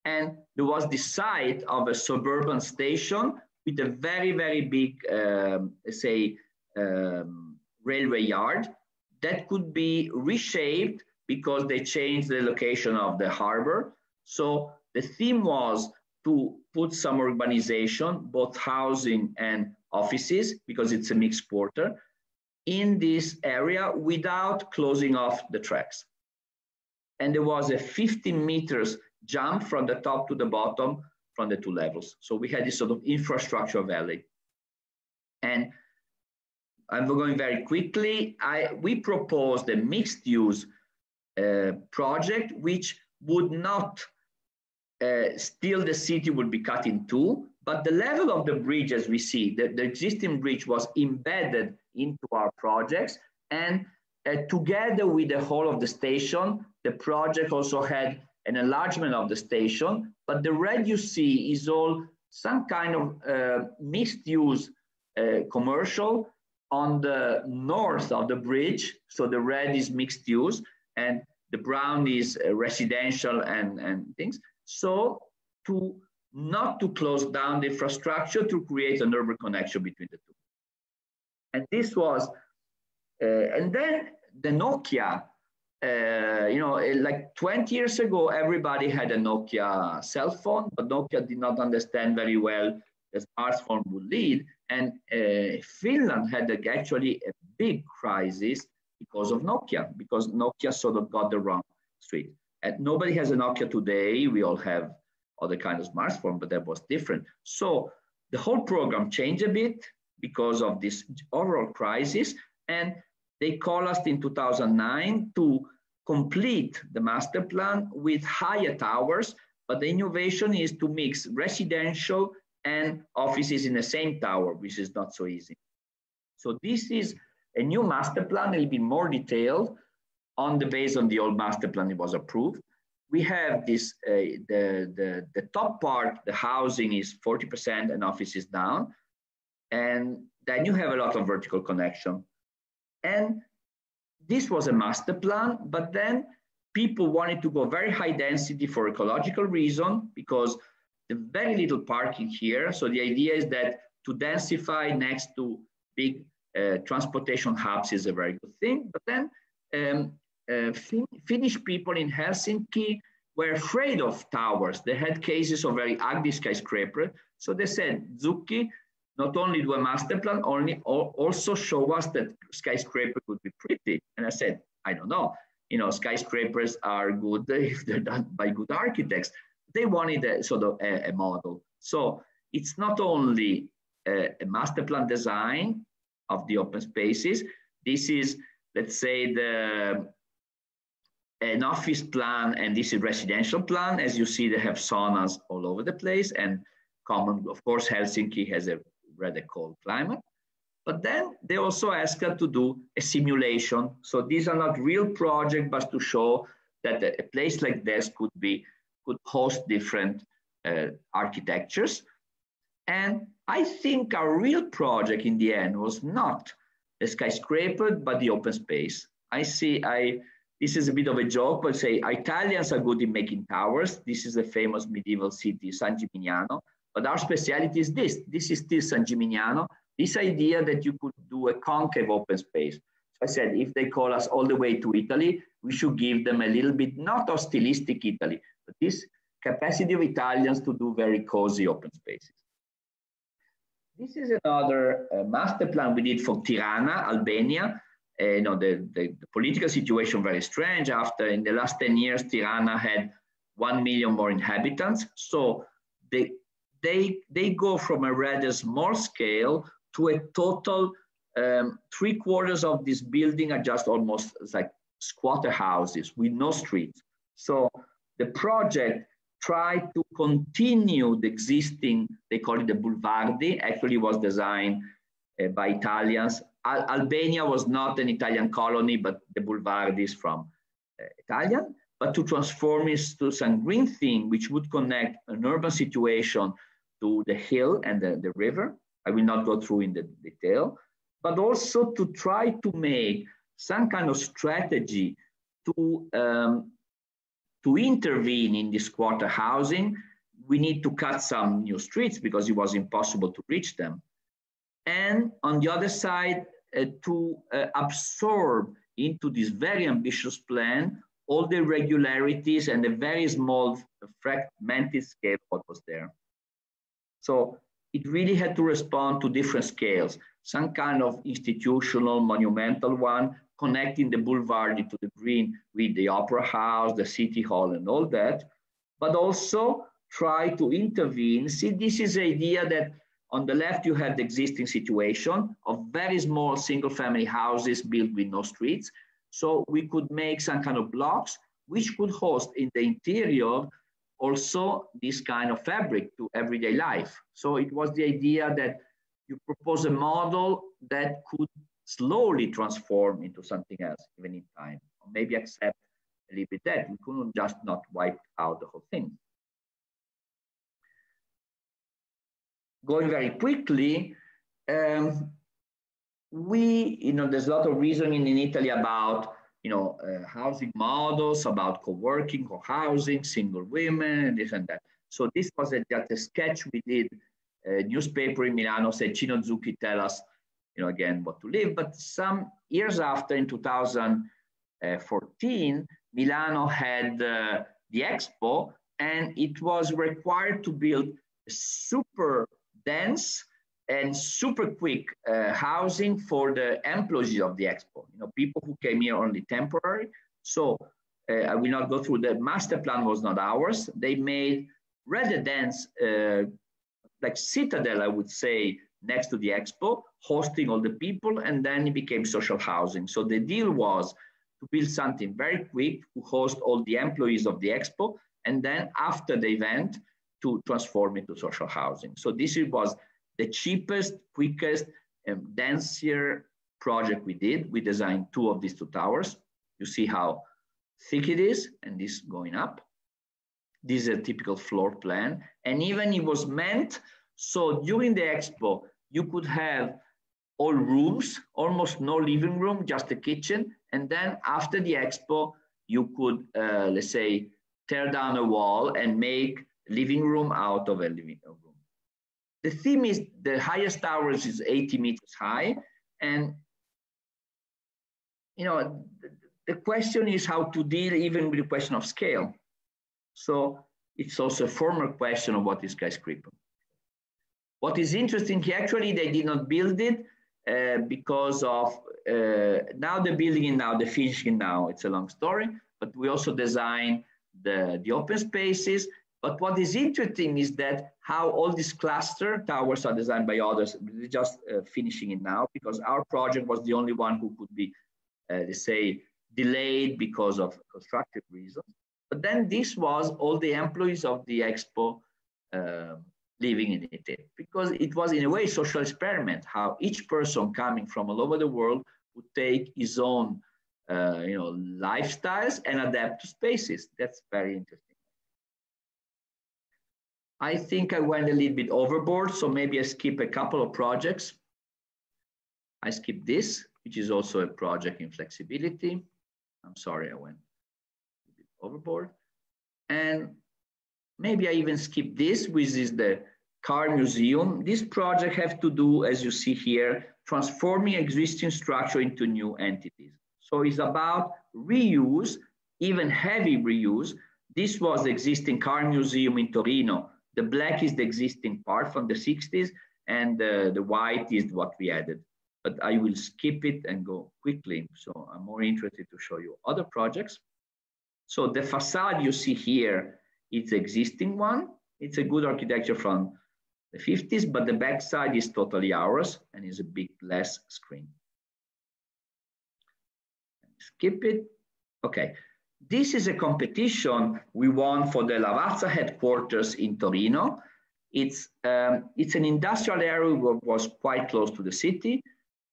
And there was the site of a suburban station with a very, very big, um, say, um, railway yard that could be reshaped because they changed the location of the harbor. So the theme was to put some urbanization, both housing and offices, because it's a mixed quarter, in this area without closing off the tracks. And there was a 50 meters jump from the top to the bottom from the two levels. So we had this sort of infrastructure valley. And I'm going very quickly. I, we proposed a mixed use project, which would not, uh, still the city would be cut in two, but the level of the bridge, as we see, the, the existing bridge was embedded into our projects. And uh, together with the whole of the station, the project also had an enlargement of the station, but the red you see is all some kind of uh, mixed use uh, commercial on the north of the bridge. So the red is mixed use and the brown is uh, residential and, and things. So to not to close down the infrastructure to create an urban connection between the two. And this was, uh, and then the Nokia uh, you know, eh, like 20 years ago, everybody had a Nokia cell phone, but Nokia did not understand very well the smartphone would lead. And uh, Finland had actually a big crisis because of Nokia, because Nokia sort of got the wrong street. And nobody has a Nokia today. We all have other kind of smartphone, but that was different. So the whole program changed a bit because of this overall crisis. And they called us in 2009 to complete the master plan with higher towers, but the innovation is to mix residential and offices in the same tower, which is not so easy. So this is a new master plan, little bit more detailed on the base on the old master plan it was approved. We have this, uh, the, the, the top part, the housing is 40% and offices down. And then you have a lot of vertical connection. And this was a master plan, but then people wanted to go very high density for ecological reason because the very little parking here. So the idea is that to densify next to big uh, transportation hubs is a very good thing. But then um, uh, fin Finnish people in Helsinki were afraid of towers. They had cases of very ugly skyscraper. So they said, Zucchi, not only do a master plan, only also show us that skyscraper could be pretty. And I said, I don't know. You know, skyscrapers are good if they're done by good architects. They wanted a sort of a, a model. So it's not only a, a, master plan design of the open spaces. This is, let's say, the an office plan, and this is residential plan. As you see, they have saunas all over the place, and common, of course, Helsinki has a rather cold climate. But then they also ask us to do a simulation. So these are not real projects, but to show that a place like this could be could host different uh, architectures. And I think our real project in the end was not a skyscraper, but the open space. I see, I this is a bit of a joke, but say Italians are good in making towers. This is the famous medieval city, San Gimignano. But our specialty is this. This is still San Gimignano. This idea that you could do a concave open space. So I said, if they call us all the way to Italy, we should give them a little bit, not of stylistic Italy, but this capacity of Italians to do very cozy open spaces. This is another uh, master plan we did for Tirana, Albania. Uh, you know, the, the, the, political situation very strange. After, in the last 10 years, Tirana had 1 million more inhabitants. So they they, they go from a rather small scale to a total um, three quarters of this building are just almost like squatter houses with no streets. So the project tried to continue the existing, they call it the Boulevardi, actually was designed uh, by Italians. Al Albania was not an Italian colony, but the Boulevardi is from uh, Italian, but to transform it to some green thing, which would connect an urban situation to the hill and the, the river. I will not go through in the detail, but also to try to make some kind of strategy to, um, to intervene in this quarter housing. We need to cut some new streets because it was impossible to reach them. And on the other side, uh, to uh, absorb into this very ambitious plan all the regularities and the very small fragmented scale what was there. So it really had to respond to different scales, some kind of institutional, monumental one, connecting the boulevard to the green with the opera house, the city hall, and all that, but also try to intervene. See, this is the idea that on the left, you have the existing situation of very small single family houses built with no streets. So we could make some kind of blocks which could host in the interior also this kind of fabric to everyday life. So it was the idea that you propose a model that could slowly transform into something else, even in time, or maybe accept a little bit that. We couldn't just not wipe out the whole thing. Going very quickly, um, we, you know, there's a lot of reasoning in Italy about, you know, uh, housing models, about co-working, co-housing, single women, this and that. So this was a, just a sketch we did. A newspaper in Milano said, Cino Zucchi tell us, you know, again, what to live. But some years after, in 2014, Milano had uh, the Expo, and it was required to build super dense and super quick uh, housing for the employees of the expo. You know, people who came here only temporary. So uh, I will not go through the master plan was not ours. They made residence uh, like citadel, I would say, next to the expo, hosting all the people, and then it became social housing. So the deal was to build something very quick to host all the employees of the expo, and then after the event to transform into social housing. So this was the cheapest, quickest, and denser project we did. We designed two of these two towers. You see how thick it is, and this going up. This is a typical floor plan. And even it was meant, so during the expo, you could have all rooms, almost no living room, just a kitchen. And then after the expo, you could, uh, let's say, tear down a wall and make living room out of a living room. The theme is the highest tower is 80 meters high. And, you know, the question is how to deal even with the question of scale. So it's also a former question of what is skyscraper. What is interesting actually, they did not build it uh, because of uh, now the building now the finishing now. It's a long story, but we also design the, the open spaces but what is interesting is that how all these cluster towers are designed by others. We're just uh, finishing it now because our project was the only one who could be, uh, let's say, delayed because of constructive reasons. But then this was all the employees of the Expo uh, living in it because it was in a way social experiment, how each person coming from all over the world would take his own uh, you know, lifestyles and adapt to spaces. That's very interesting. I think I went a little bit overboard, so maybe I skip a couple of projects. I skip this, which is also a project in flexibility. I'm sorry, I went a bit overboard. And maybe I even skip this, which is the car museum. This project have to do, as you see here, transforming existing structure into new entities. So it's about reuse, even heavy reuse. This was the existing car museum in Torino the black is the existing part from the 60s and uh, the white is what we added. But I will skip it and go quickly. So I'm more interested to show you other projects. So the facade you see here, it's existing one. It's a good architecture from the 50s, but the backside is totally ours and is a big glass screen. Skip it. Okay, this is a competition we won for the Lavazza headquarters in Torino. It's, um, it's an industrial area that was quite close to the city.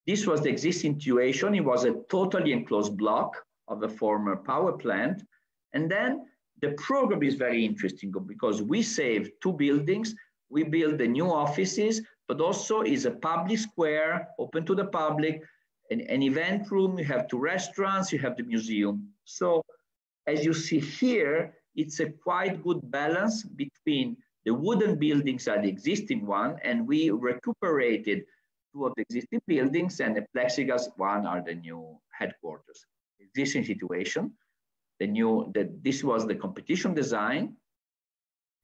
This was the existing situation. It was a totally enclosed block of a former power plant. And then the program is very interesting because we saved two buildings. We build the new offices, but also is a public square open to the public, an, an event room, you have two restaurants, you have the museum. So as you see here, it's a quite good balance between the wooden buildings are the existing one, and we recuperated two of the existing buildings, and the plexiglass one are the new headquarters. Existing situation, the new, the, this was the competition design.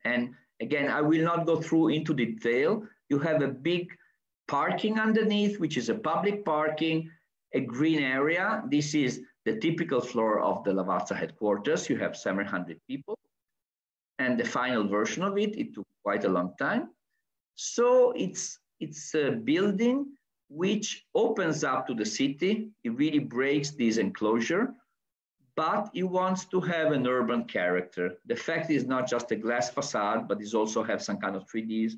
And again, I will not go through into detail. You have a big parking underneath, which is a public parking, a green area. This is the typical floor of the Lavazza headquarters, you have 700 people. And the final version of it, it took quite a long time. So it's, it's a building which opens up to the city. It really breaks this enclosure. But it wants to have an urban character. The fact is not just a glass facade, but it also have some kind of 3D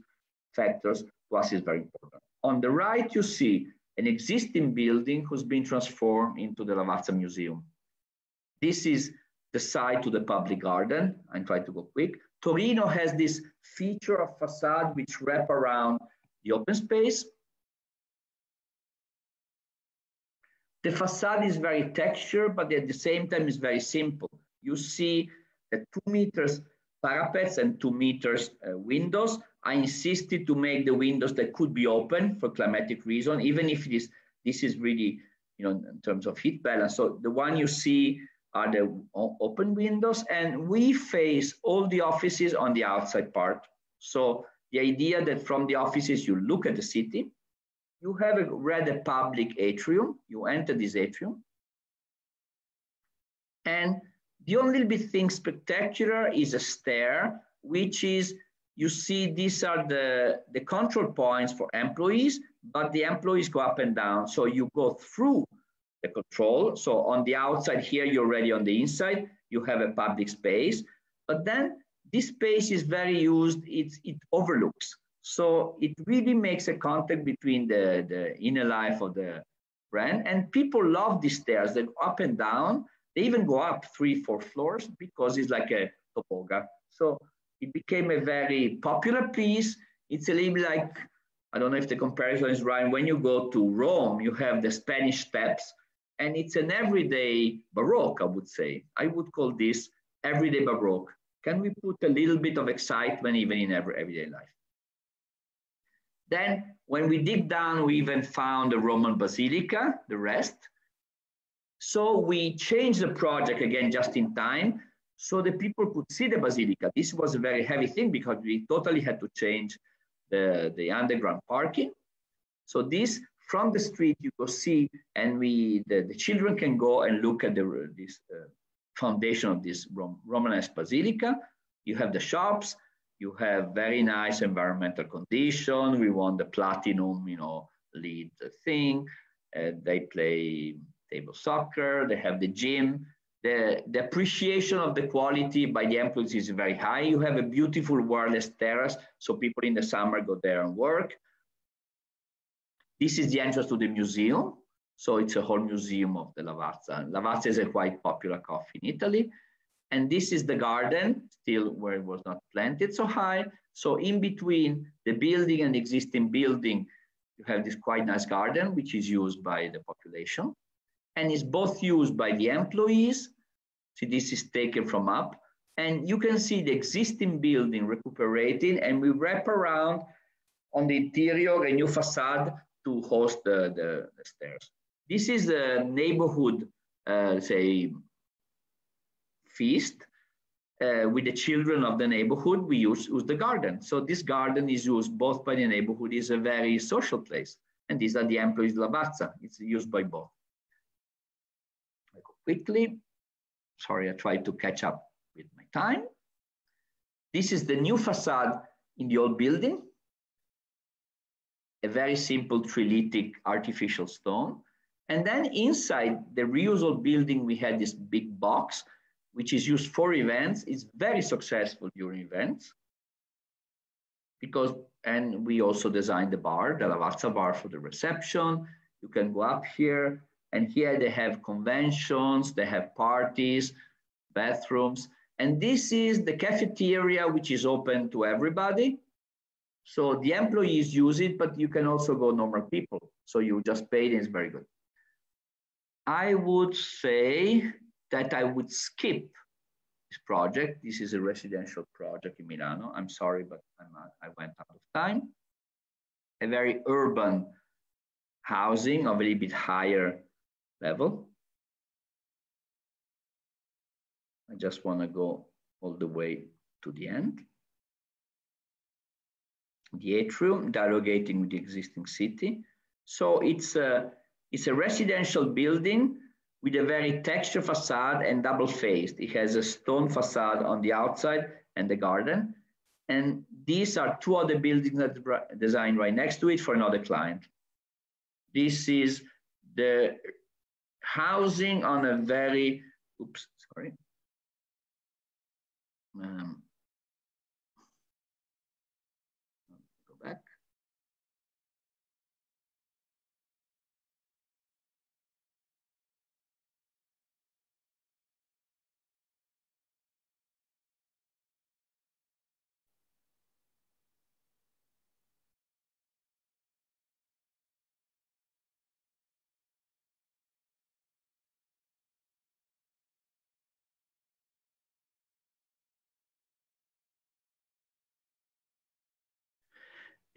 factors. To us is very important. On the right, you see an existing building who's been transformed into the Lavazza Museum. This is the side to the public garden. I'm trying to go quick. Torino has this feature of facade which wrap around the open space. The facade is very textured, but at the same time is very simple. You see the two meters parapets and two meters uh, windows. I insisted to make the windows that could be open for climatic reason, even if this, this is really, you know, in terms of heat balance. So the one you see are the open windows and we face all the offices on the outside part. So the idea that from the offices you look at the city, you have a rather public atrium, you enter this atrium, and the only bit thing spectacular is a stair, which is, you see, these are the, the control points for employees, but the employees go up and down. So you go through the control. So on the outside here, you're already on the inside, you have a public space, but then this space is very used, it's, it overlooks. So it really makes a contact between the, the inner life of the brand and people love these stairs, they go up and down, they even go up three, four floors because it's like a toboga. So it became a very popular piece. It's a little like, I don't know if the comparison is right. When you go to Rome, you have the Spanish steps and it's an everyday Baroque, I would say. I would call this everyday Baroque. Can we put a little bit of excitement even in every everyday life? Then when we dig down, we even found the Roman Basilica, the rest. So we changed the project again just in time so the people could see the Basilica. This was a very heavy thing because we totally had to change the, the underground parking. So this from the street you go see and we the, the children can go and look at the this uh, foundation of this Rom romanesque basilica you have the shops you have very nice environmental condition we want the platinum you know LEED thing uh, they play table soccer they have the gym the, the appreciation of the quality by the employees is very high you have a beautiful wireless terrace so people in the summer go there and work this is the entrance to the museum. So it's a whole museum of the Lavazza. Lavazza is a quite popular coffee in Italy. And this is the garden, still where it was not planted so high. So in between the building and existing building, you have this quite nice garden, which is used by the population. And is both used by the employees. See, this is taken from up. And you can see the existing building recuperating and we wrap around on the interior a new facade to host the, the, the stairs. This is a neighborhood, uh, say, feast uh, with the children of the neighborhood. We use, use the garden. So this garden is used both by the neighborhood, is a very social place. And these are the employees of Lavazza. It's used by both. Quickly. Sorry, I tried to catch up with my time. This is the new facade in the old building a very simple trilithic artificial stone. And then inside the reusable building, we had this big box, which is used for events. is very successful during events because, and we also designed the bar, the Lavazza bar for the reception. You can go up here and here they have conventions, they have parties, bathrooms. And this is the cafeteria, which is open to everybody. So the employees use it, but you can also go normal people. So you just pay it, it's very good. I would say that I would skip this project. This is a residential project in Milano. I'm sorry, but I'm, I went out of time. A very urban housing of a little bit higher level. I just want to go all the way to the end the atrium, dialogating with the existing city. So it's a, it's a residential building with a very textured facade and double faced. It has a stone facade on the outside and the garden. And these are two other buildings that are designed right next to it for another client. This is the housing on a very oops, sorry. Um,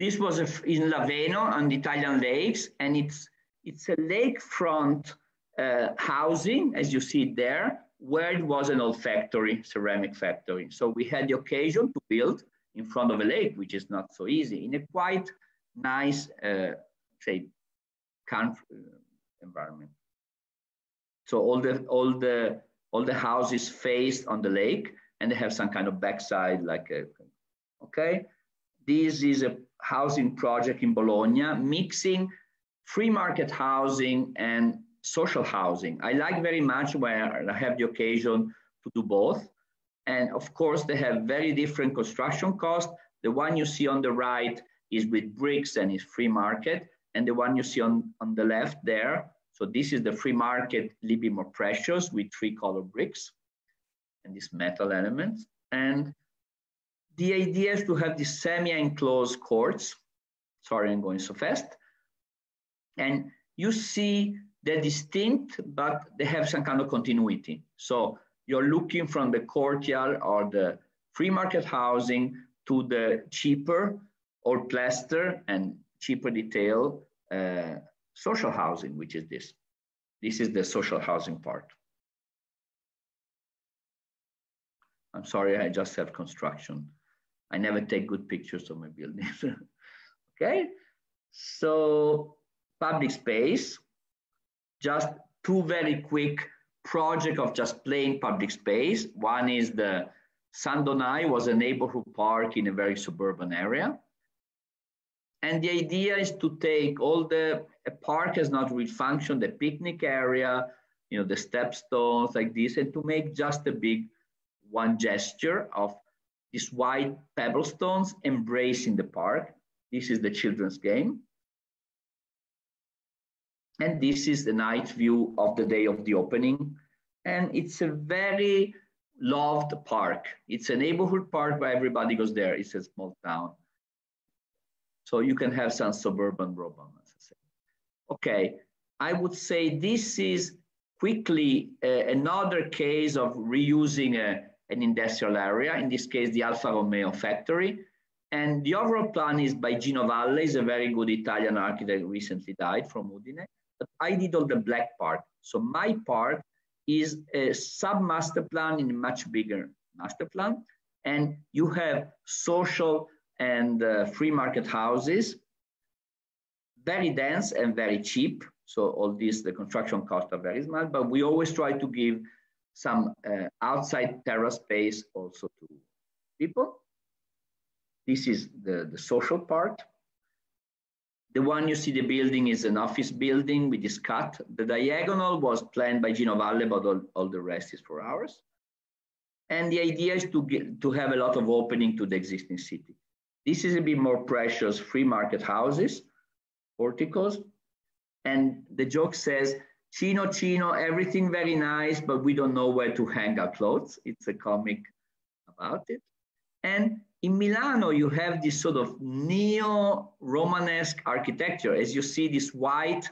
This was in Laveno on the Italian lakes, and it's it's a lakefront uh, housing, as you see there, where it was an old factory, ceramic factory. So we had the occasion to build in front of a lake, which is not so easy, in a quite nice, uh, say, country uh, environment. So all the all the all the houses faced on the lake, and they have some kind of backside, like a, okay. This is a housing project in Bologna, mixing free market housing and social housing. I like very much where I have the occasion to do both. And of course, they have very different construction costs. The one you see on the right is with bricks and is free market. And the one you see on, on the left there, so this is the free market, a little bit more precious with three color bricks and these metal elements. And the idea is to have these semi-enclosed courts. Sorry, I'm going so fast. And you see they're distinct, but they have some kind of continuity. So you're looking from the courtyard or the free market housing to the cheaper or plaster and cheaper detail uh, social housing, which is this. This is the social housing part. I'm sorry, I just have construction. I never take good pictures of my buildings. okay, so public space, just two very quick project of just plain public space. One is the Sandonai was a neighborhood park in a very suburban area. And the idea is to take all the, a park has not really functioned, the picnic area, you know, the step stones like this, and to make just a big one gesture of these white pebble stones embracing the park. This is the children's game. And this is the night view of the day of the opening. And it's a very loved park. It's a neighborhood park where everybody goes there. It's a small town. So you can have some suburban romance. Okay, I would say this is quickly uh, another case of reusing a, an industrial area, in this case, the Alfa Romeo factory. And the overall plan is by Gino Valle, is a very good Italian architect recently died from Udine. But I did all the black part. So my part is a sub-master plan in a much bigger master plan. And you have social and uh, free market houses, very dense and very cheap. So all these, the construction costs are very small, but we always try to give some uh, outside terrace space also to people. This is the, the social part. The one you see the building is an office building with this cut. The diagonal was planned by Gino Valle, but all, all the rest is for ours. And the idea is to, get, to have a lot of opening to the existing city. This is a bit more precious free market houses, porticos. And the joke says, Cino Cino, everything very nice, but we don't know where to hang our clothes. It's a comic about it. And in Milano, you have this sort of neo-Romanesque architecture. As you see this white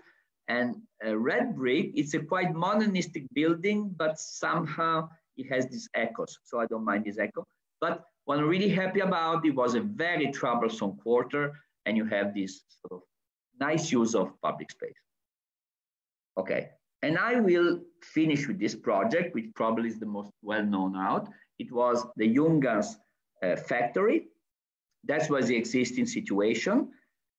and uh, red brick, it's a quite modernistic building, but somehow it has these echoes. So I don't mind this echo. But what I'm really happy about, it was a very troublesome quarter, and you have this sort of nice use of public space. Okay, and I will finish with this project, which probably is the most well-known out. It was the Junghans uh, factory. That was the existing situation.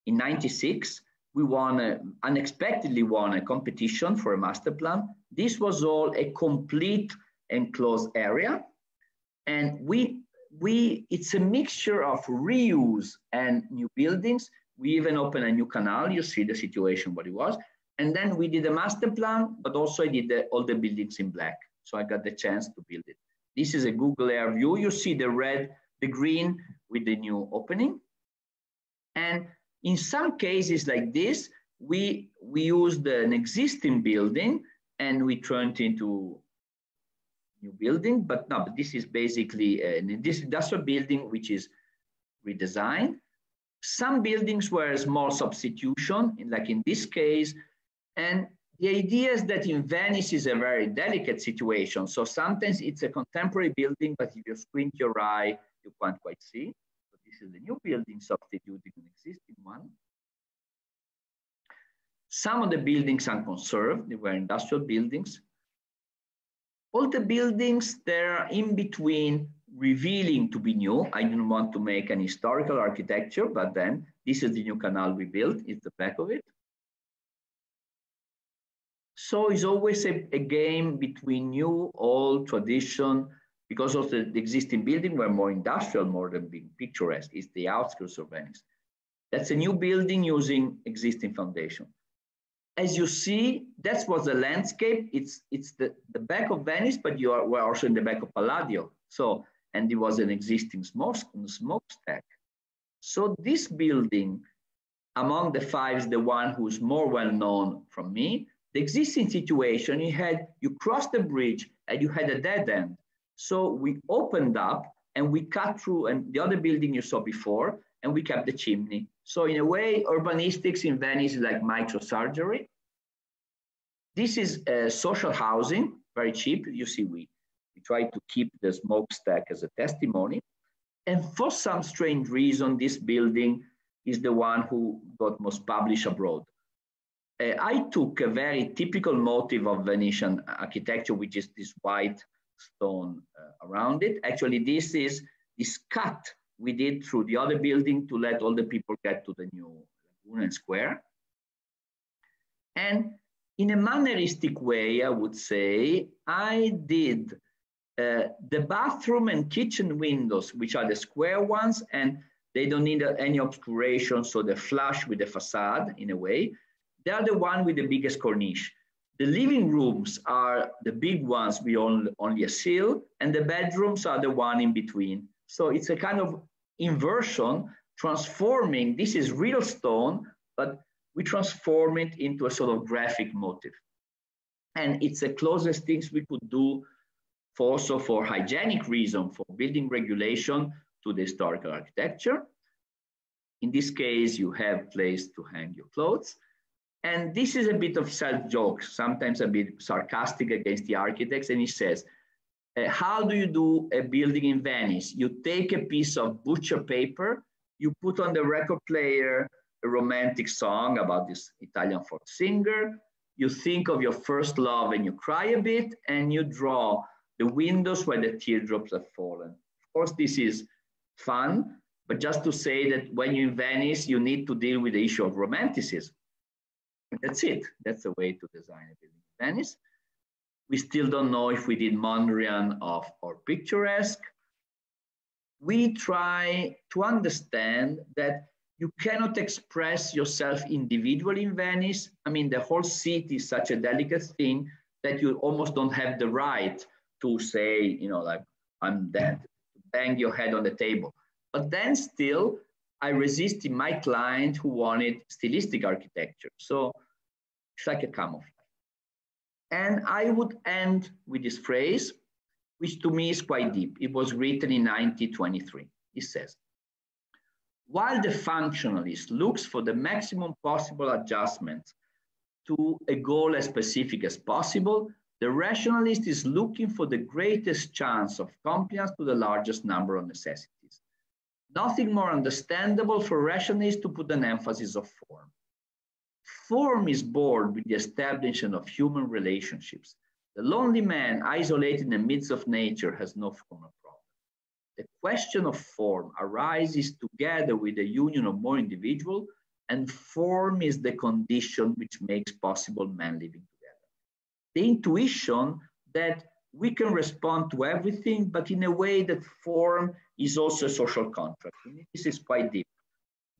In 96, we won, a, unexpectedly won a competition for a master plan. This was all a complete enclosed area. And we, we, it's a mixture of reuse and new buildings. We even opened a new canal. You see the situation, what it was. And then we did a master plan, but also I did the, all the buildings in black. So I got the chance to build it. This is a Google Air view. You see the red, the green with the new opening. And in some cases like this, we, we used an existing building and we turned into new building, but no, but this is basically uh, an this industrial building which is redesigned. Some buildings were a small substitution, like in this case, and the idea is that in Venice is a very delicate situation. So sometimes it's a contemporary building, but if you squint your eye, you can't quite see. So this is the new building substituting an existing one. Some of the buildings are conserved, they were industrial buildings. All the buildings, they're in between revealing to be new. I didn't want to make an historical architecture, but then this is the new canal we built, it's the back of it. So it's always a, a game between new, old, tradition, because of the, existing building were more industrial, more than being picturesque. It's the outskirts of Venice. That's a new building using existing foundation. As you see, that's what the landscape. It's it's the, the back of Venice, but you are we're also in the back of Palladio. So and it was an existing smoke, smokestack. So this building, among the five, is the one who's more well known from me. The existing situation, you had, you crossed the bridge and you had a dead end. So we opened up and we cut through and the other building you saw before, and we kept the chimney. So in a way, urbanistics in Venice is like microsurgery. This is uh, social housing, very cheap. You see, we, we try to keep the smokestack as a testimony. And for some strange reason, this building is the one who got most published abroad. Uh, I took a very typical motive of Venetian architecture, which is this white stone uh, around it. Actually, this is this cut we did through the other building to let all the people get to the new Laguna Square. And in a manneristic way, I would say, I did uh, the bathroom and kitchen windows, which are the square ones, and they don't need any obscuration, so they're flush with the facade in a way. They are the one with the biggest corniche. The living rooms are the big ones only, only a sill, and the bedrooms are the one in between. So it's a kind of inversion, transforming, this is real stone, but we transform it into a sort of graphic motif. And it's the closest things we could do for also for hygienic reason, for building regulation to the historical architecture. In this case, you have place to hang your clothes. And this is a bit of self-joke, sometimes a bit sarcastic against the architects. And he says, uh, how do you do a building in Venice? You take a piece of butcher paper, you put on the record player a romantic song about this Italian folk singer, you think of your first love and you cry a bit, and you draw the windows where the teardrops have fallen. Of course, this is fun, but just to say that when you're in Venice, you need to deal with the issue of romanticism. That's it. That's the way to design a building in Venice. We still don't know if we did Mondrian of, or picturesque. We try to understand that you cannot express yourself individually in Venice. I mean, the whole city is such a delicate thing that you almost don't have the right to say, you know, like, I'm dead, bang your head on the table. But then still, I resisted my client who wanted stylistic architecture. So it's like a camouflage. And I would end with this phrase, which to me is quite deep. It was written in 1923. It says, while the functionalist looks for the maximum possible adjustment to a goal as specific as possible, the rationalist is looking for the greatest chance of compliance to the largest number of necessities. Nothing more understandable for rationalists to put an emphasis of form. Form is born with the establishment of human relationships. The lonely man, isolated in the midst of nature, has no formal problem. The question of form arises together with the union of more individuals, and form is the condition which makes possible man living together. the intuition that we can respond to everything, but in a way that form is also a social contract. This is quite deep.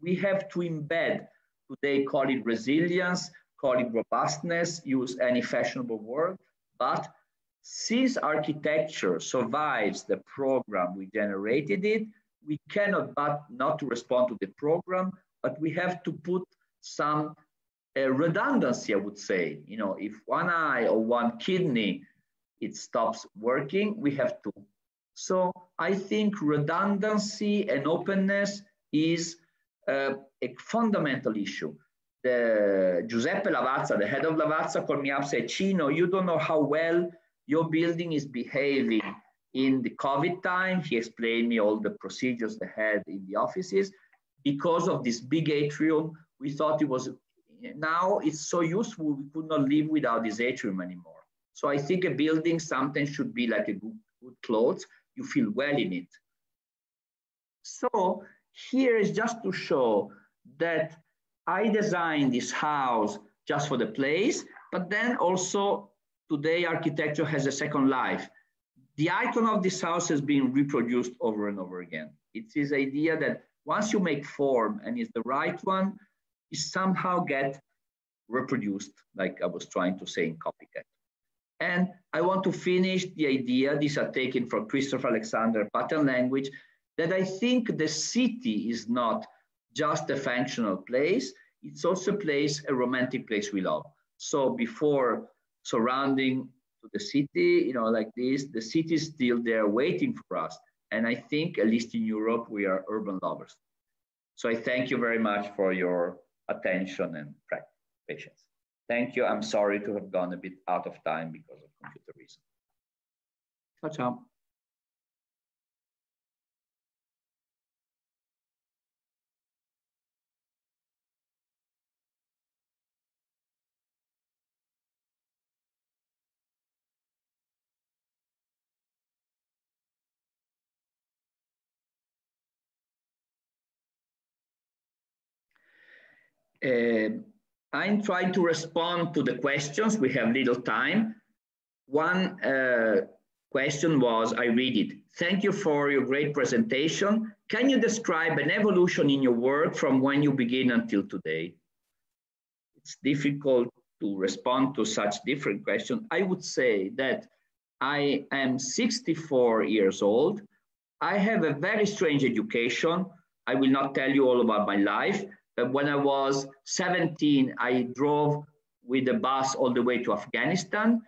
We have to embed, today call it resilience, call it robustness, use any fashionable word, but since architecture survives the program we generated it, we cannot but not to respond to the program, but we have to put some uh, redundancy, I would say. You know, if one eye or one kidney, it stops working, we have to. So I think redundancy and openness is uh, a fundamental issue. The Giuseppe Lavazza, the head of Lavazza, called me up said, Cino, you don't know how well your building is behaving in the COVID time. He explained me all the procedures they had in the offices. Because of this big atrium, we thought it was, now it's so useful, we could not live without this atrium anymore. So I think a building sometimes should be like a good, good clothes. You feel well in it. So here is just to show that I designed this house just for the place, but then also today architecture has a second life. The icon of this house has been reproduced over and over again. It's this idea that once you make form and it's the right one, it somehow get reproduced, like I was trying to say in copycat. And I want to finish the idea, these are taken from Christopher Alexander pattern language, that I think the city is not just a functional place, it's also a place, a romantic place we love. So before surrounding to the city, you know, like this, the city is still there waiting for us. And I think, at least in Europe, we are urban lovers. So I thank you very much for your attention and patience. Thank you. I'm sorry to have gone a bit out of time because of computer reasons. Ciao, ciao. Uh, I'm trying to respond to the questions. We have little time. One uh, question was, I read it. Thank you for your great presentation. Can you describe an evolution in your work from when you begin until today? It's difficult to respond to such different questions. I would say that I am 64 years old. I have a very strange education. I will not tell you all about my life, when I was 17, I drove with the bus all the way to Afghanistan.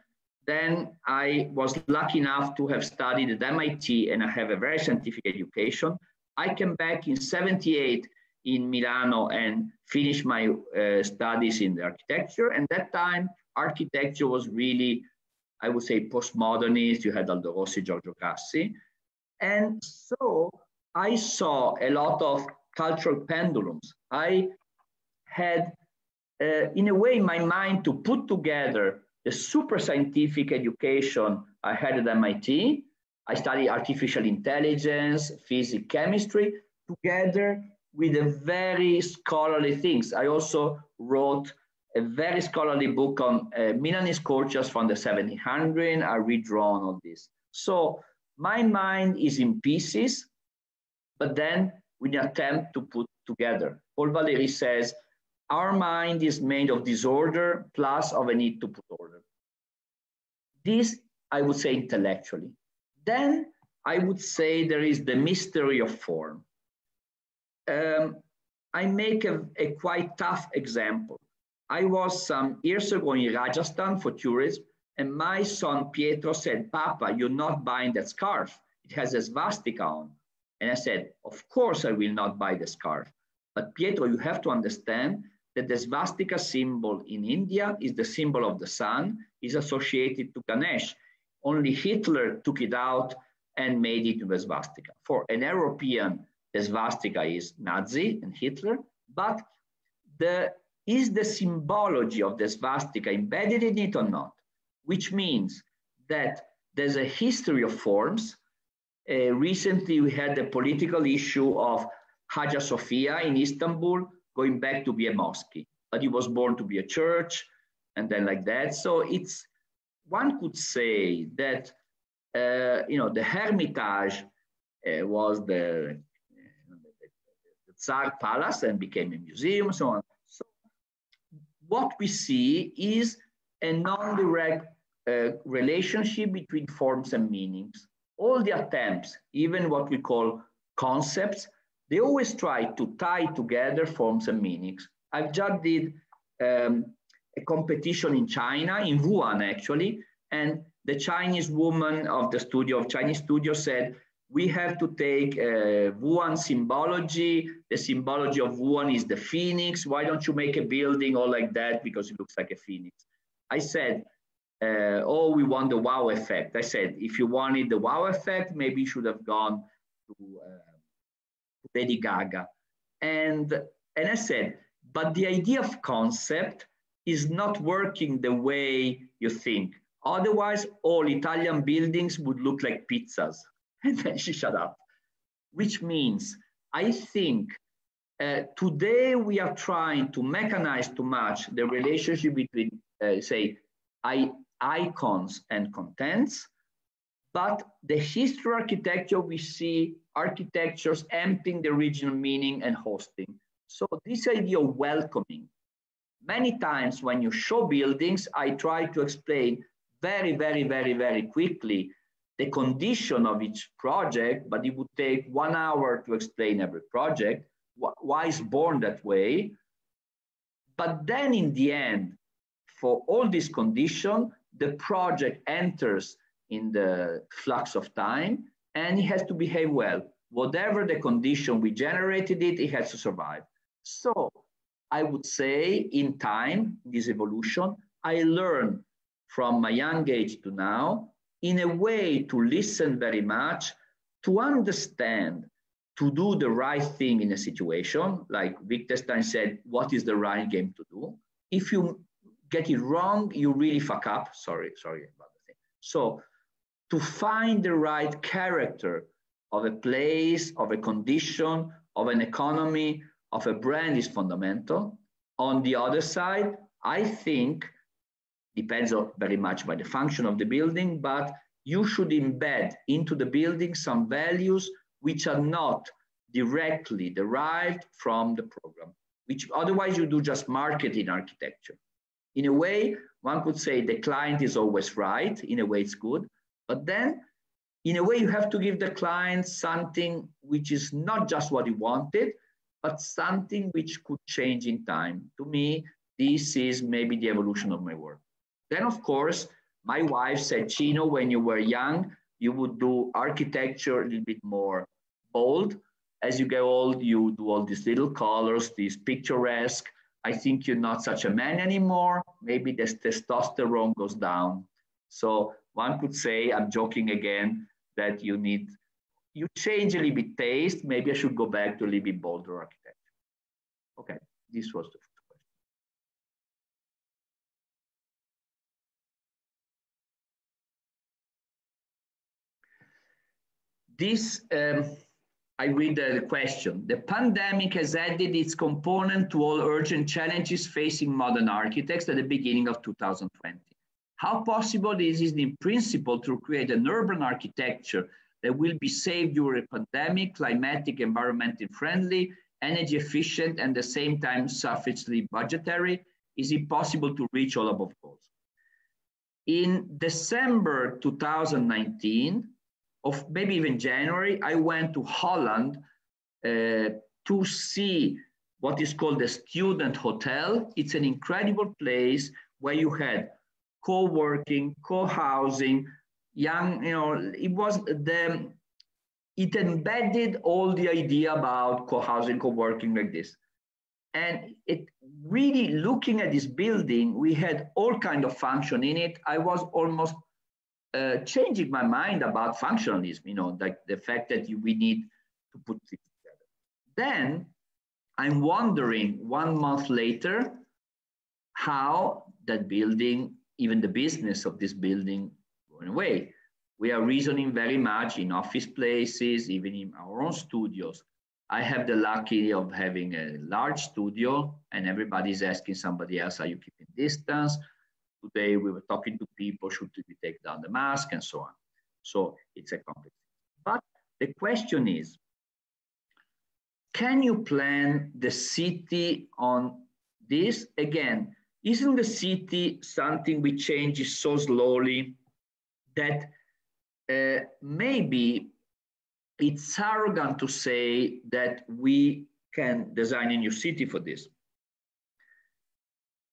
Then I was lucky enough to have studied at MIT and I have a very scientific education. I came back in 78 in Milano and finished my uh, studies in the architecture. And that time, architecture was really, I would say, postmodernist. You had Aldo Rossi, Giorgio Grassi. And so I saw a lot of cultural pendulums. I had, uh, in a way, in my mind to put together the super scientific education I had at MIT. I studied artificial intelligence, physics, chemistry, together with a very scholarly things. I also wrote a very scholarly book on uh, Milanese sculptures from the 1700s. I redrawn all this. So my mind is in pieces, but then with an attempt to put together. Paul Valéry says, our mind is made of disorder plus of a need to put order. This, I would say intellectually. Then I would say there is the mystery of form. Um, I make a, a quite tough example. I was some years ago in Rajasthan for tourism, and my son Pietro said, Papa, you're not buying that scarf. It has a swastika on. And I said, of course I will not buy the scarf. But Pietro, you have to understand that the swastika symbol in India is the symbol of the sun, is associated to Ganesh. Only Hitler took it out and made it a swastika. For an European, the swastika is Nazi and Hitler, but the, is the symbology of the swastika embedded in it or not? Which means that there's a history of forms uh, recently, we had the political issue of Hagia Sophia in Istanbul going back to be a mosque, but it was born to be a church and then like that. So it's, one could say that, uh, you know, the Hermitage uh, was the, the Tsar Palace and became a museum, so on. So what we see is a non-direct uh, relationship between forms and meanings. All the attempts, even what we call concepts, they always try to tie together forms and meanings. I've just did um, a competition in China, in Wuhan actually, and the Chinese woman of the studio, of Chinese studio said, we have to take uh, Wuhan symbology. The symbology of Wuhan is the phoenix. Why don't you make a building all like that because it looks like a phoenix? I said, uh, oh, we want the wow effect. I said, if you wanted the wow effect, maybe you should have gone to uh, Lady Gaga. And, and I said, but the idea of concept is not working the way you think. Otherwise, all Italian buildings would look like pizzas. And then she shut up, which means I think uh, today we are trying to mechanize too much the relationship between, uh, say, I, icons and contents. But the history architecture, we see architectures emptying the original meaning and hosting. So this idea of welcoming, many times when you show buildings, I try to explain very, very, very, very quickly the condition of each project, but it would take one hour to explain every project, why it's born that way. But then in the end, for all this condition, the project enters in the flux of time and it has to behave well. Whatever the condition we generated it, it has to survive. So I would say in time, this evolution, I learned from my young age to now in a way to listen very much, to understand, to do the right thing in a situation. Like Wittgenstein said, what is the right game to do? If you get it wrong, you really fuck up. Sorry, sorry about the thing. So to find the right character of a place, of a condition, of an economy, of a brand is fundamental. On the other side, I think depends very much by the function of the building, but you should embed into the building some values which are not directly derived from the program, which otherwise you do just marketing architecture. In a way, one could say the client is always right, in a way it's good, but then in a way you have to give the client something which is not just what he wanted, but something which could change in time. To me, this is maybe the evolution of my work. Then, of course, my wife said, Cino, when you were young, you would do architecture a little bit more bold. As you get old, you do all these little colors, these picturesque. I think you're not such a man anymore. Maybe the testosterone goes down. So one could say, I'm joking again, that you need, you change a little bit taste. Maybe I should go back to a little bit bolder architecture. Okay, this was the first question. This, um, I read the question. The pandemic has added its component to all urgent challenges facing modern architects at the beginning of 2020. How possible is it in principle to create an urban architecture that will be safe during a pandemic, climatic, environmentally friendly, energy efficient, and at the same time sufficiently budgetary? Is it possible to reach all above goals? In December 2019, of maybe even January, I went to Holland uh, to see what is called the student hotel. It's an incredible place where you had co-working, co-housing, young, you know, it was the, it embedded all the idea about co-housing, co-working like this. And it really looking at this building, we had all kind of function in it. I was almost uh, changing my mind about functionalism, you know, like the fact that you, we need to put it together. Then I'm wondering one month later how that building, even the business of this building, going away. We are reasoning very much in office places, even in our own studios. I have the lucky of having a large studio, and everybody's asking somebody else, "Are you keeping distance?" Today we were talking to people, should we take down the mask and so on. So it's a complex. But the question is, can you plan the city on this? Again, isn't the city something which changes so slowly that uh, maybe it's arrogant to say that we can design a new city for this.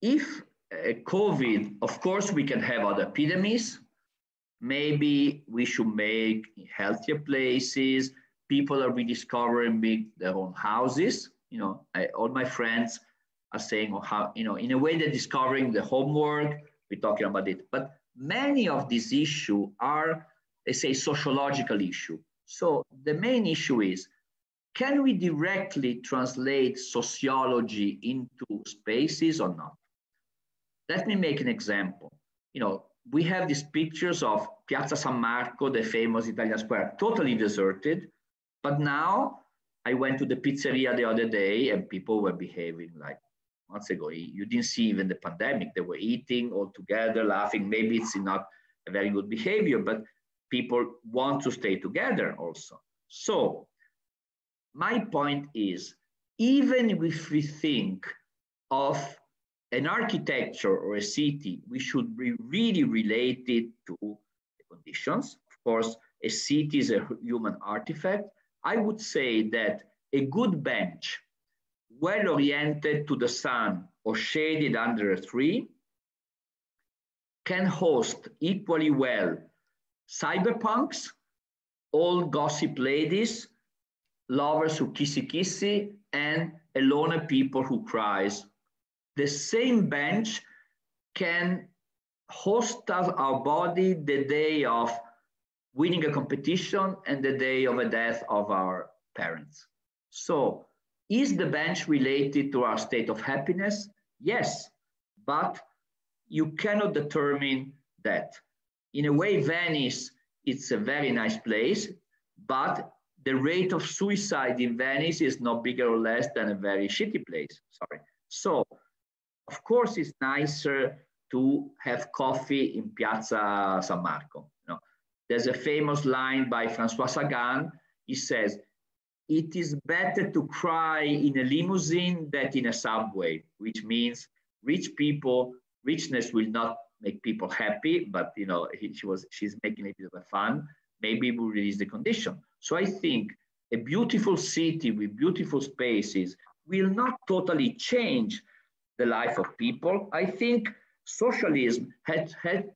If uh, COVID, of course, we can have other epidemics. Maybe we should make healthier places. People are rediscovering their own houses. You know, I, all my friends are saying, oh, how, you know, in a way they're discovering the homework. We're talking about it. But many of these issues are, they say, sociological issue. So the main issue is, can we directly translate sociology into spaces or not? Let me make an example. You know, we have these pictures of Piazza San Marco, the famous Italian square, totally deserted. But now I went to the pizzeria the other day and people were behaving like months ago. You didn't see even the pandemic. They were eating all together, laughing. Maybe it's not a very good behavior, but people want to stay together also. So my point is, even if we think of an architecture or a city, we should be really related to the conditions. Of course, a city is a human artifact. I would say that a good bench, well oriented to the sun or shaded under a tree, can host equally well cyberpunks, old gossip ladies, lovers who kissy kissy, and alone people who cries the same bench can host our body the day of winning a competition and the day of a death of our parents. So is the bench related to our state of happiness? Yes, but you cannot determine that. In a way, Venice, it's a very nice place, but the rate of suicide in Venice is not bigger or less than a very shitty place. Sorry. So of course, it's nicer to have coffee in Piazza San Marco. You know, there's a famous line by Francois Sagan. He says, it is better to cry in a limousine than in a subway, which means rich people, richness will not make people happy, but you know, he, she was, she's making a bit of a fun. Maybe we release the condition. So I think a beautiful city with beautiful spaces will not totally change the life of people. I think socialism had, had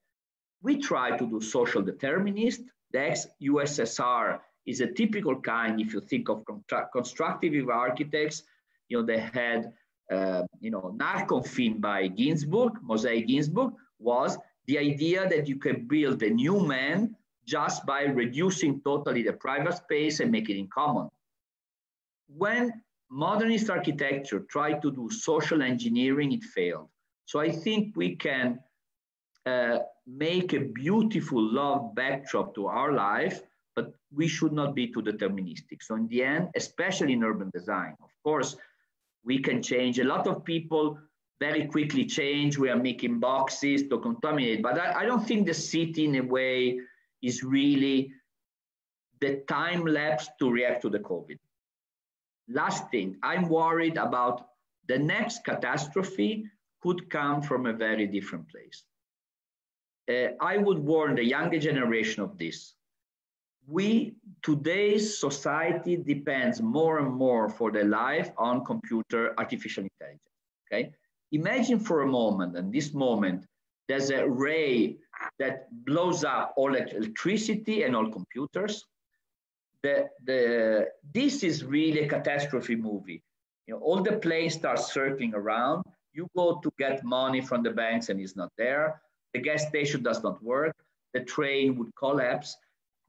we try to do social determinist. The ex-USSR is a typical kind, if you think of constructive architects, you know, they had, uh, you know, Narkomfin by Ginzburg, Moisei Ginzburg, was the idea that you can build a new man just by reducing totally the private space and make it in common. When modernist architecture tried to do social engineering, it failed. So I think we can uh, make a beautiful love backdrop to our life, but we should not be too deterministic. So in the end, especially in urban design, of course, we can change. A lot of people very quickly change. We are making boxes to contaminate, but I, I don't think the city in a way is really the time lapse to react to the COVID. Last thing, I'm worried about the next catastrophe could come from a very different place. Uh, I would warn the younger generation of this. We, today's society depends more and more for their life on computer artificial intelligence, okay? Imagine for a moment, and this moment, there's a ray that blows up all electricity and all computers the, the, this is really a catastrophe movie. You know, all the planes start circling around. You go to get money from the banks and it's not there. The gas station does not work. The train would collapse.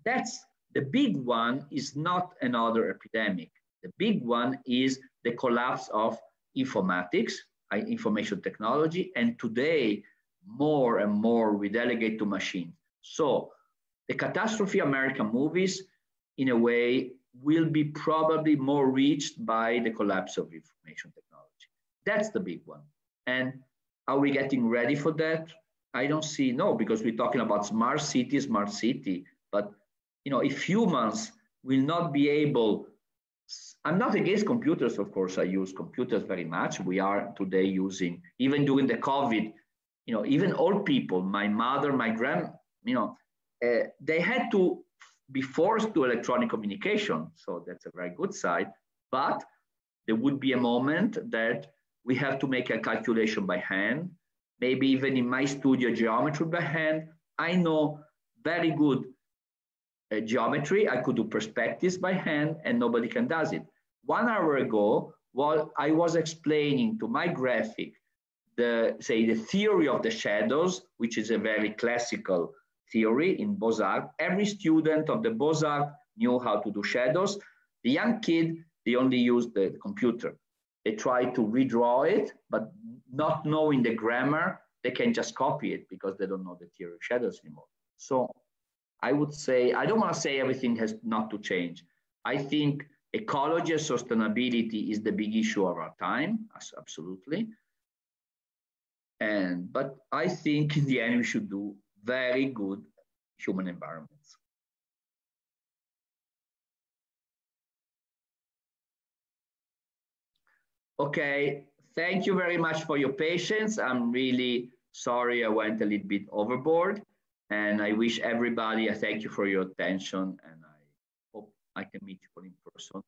That's the big one is not another epidemic. The big one is the collapse of informatics, uh, information technology, and today more and more we delegate to machines. So the catastrophe American movies in a way, will be probably more reached by the collapse of information technology. That's the big one. And are we getting ready for that? I don't see no, because we're talking about smart city, smart city. You know, if humans will not be able I'm not against computers, of course. I use computers very much. We are today using, even during the COVID, you know, even old people, my mother, my grand, you know, uh, they had to be forced to electronic communication. So that's a very good side. But there would be a moment that we have to make a calculation by hand. Maybe even in my studio geometry by hand. I know very good geometry. I could do perspectives by hand and nobody can does it. One hour ago, while I was explaining to my graphic the say the theory of the shadows, which is a very classical theory in Beaux-Arts, every student of the Beaux-Arts knew how to do shadows. The young kid, they only used the computer. They try to redraw it, but not knowing the grammar, they can just copy it because they don't know the theory of shadows anymore. So I would say, I don't want to say everything has not to change. I think ecology and sustainability is the big issue of our time, absolutely. And, but I think in the end, we should do very good human environments. Okay, thank you very much for your patience. I'm really sorry I went a little bit overboard and I wish everybody a thank you for your attention and I hope I can meet you all in person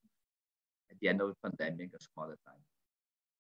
at the end of the pandemic at some other time.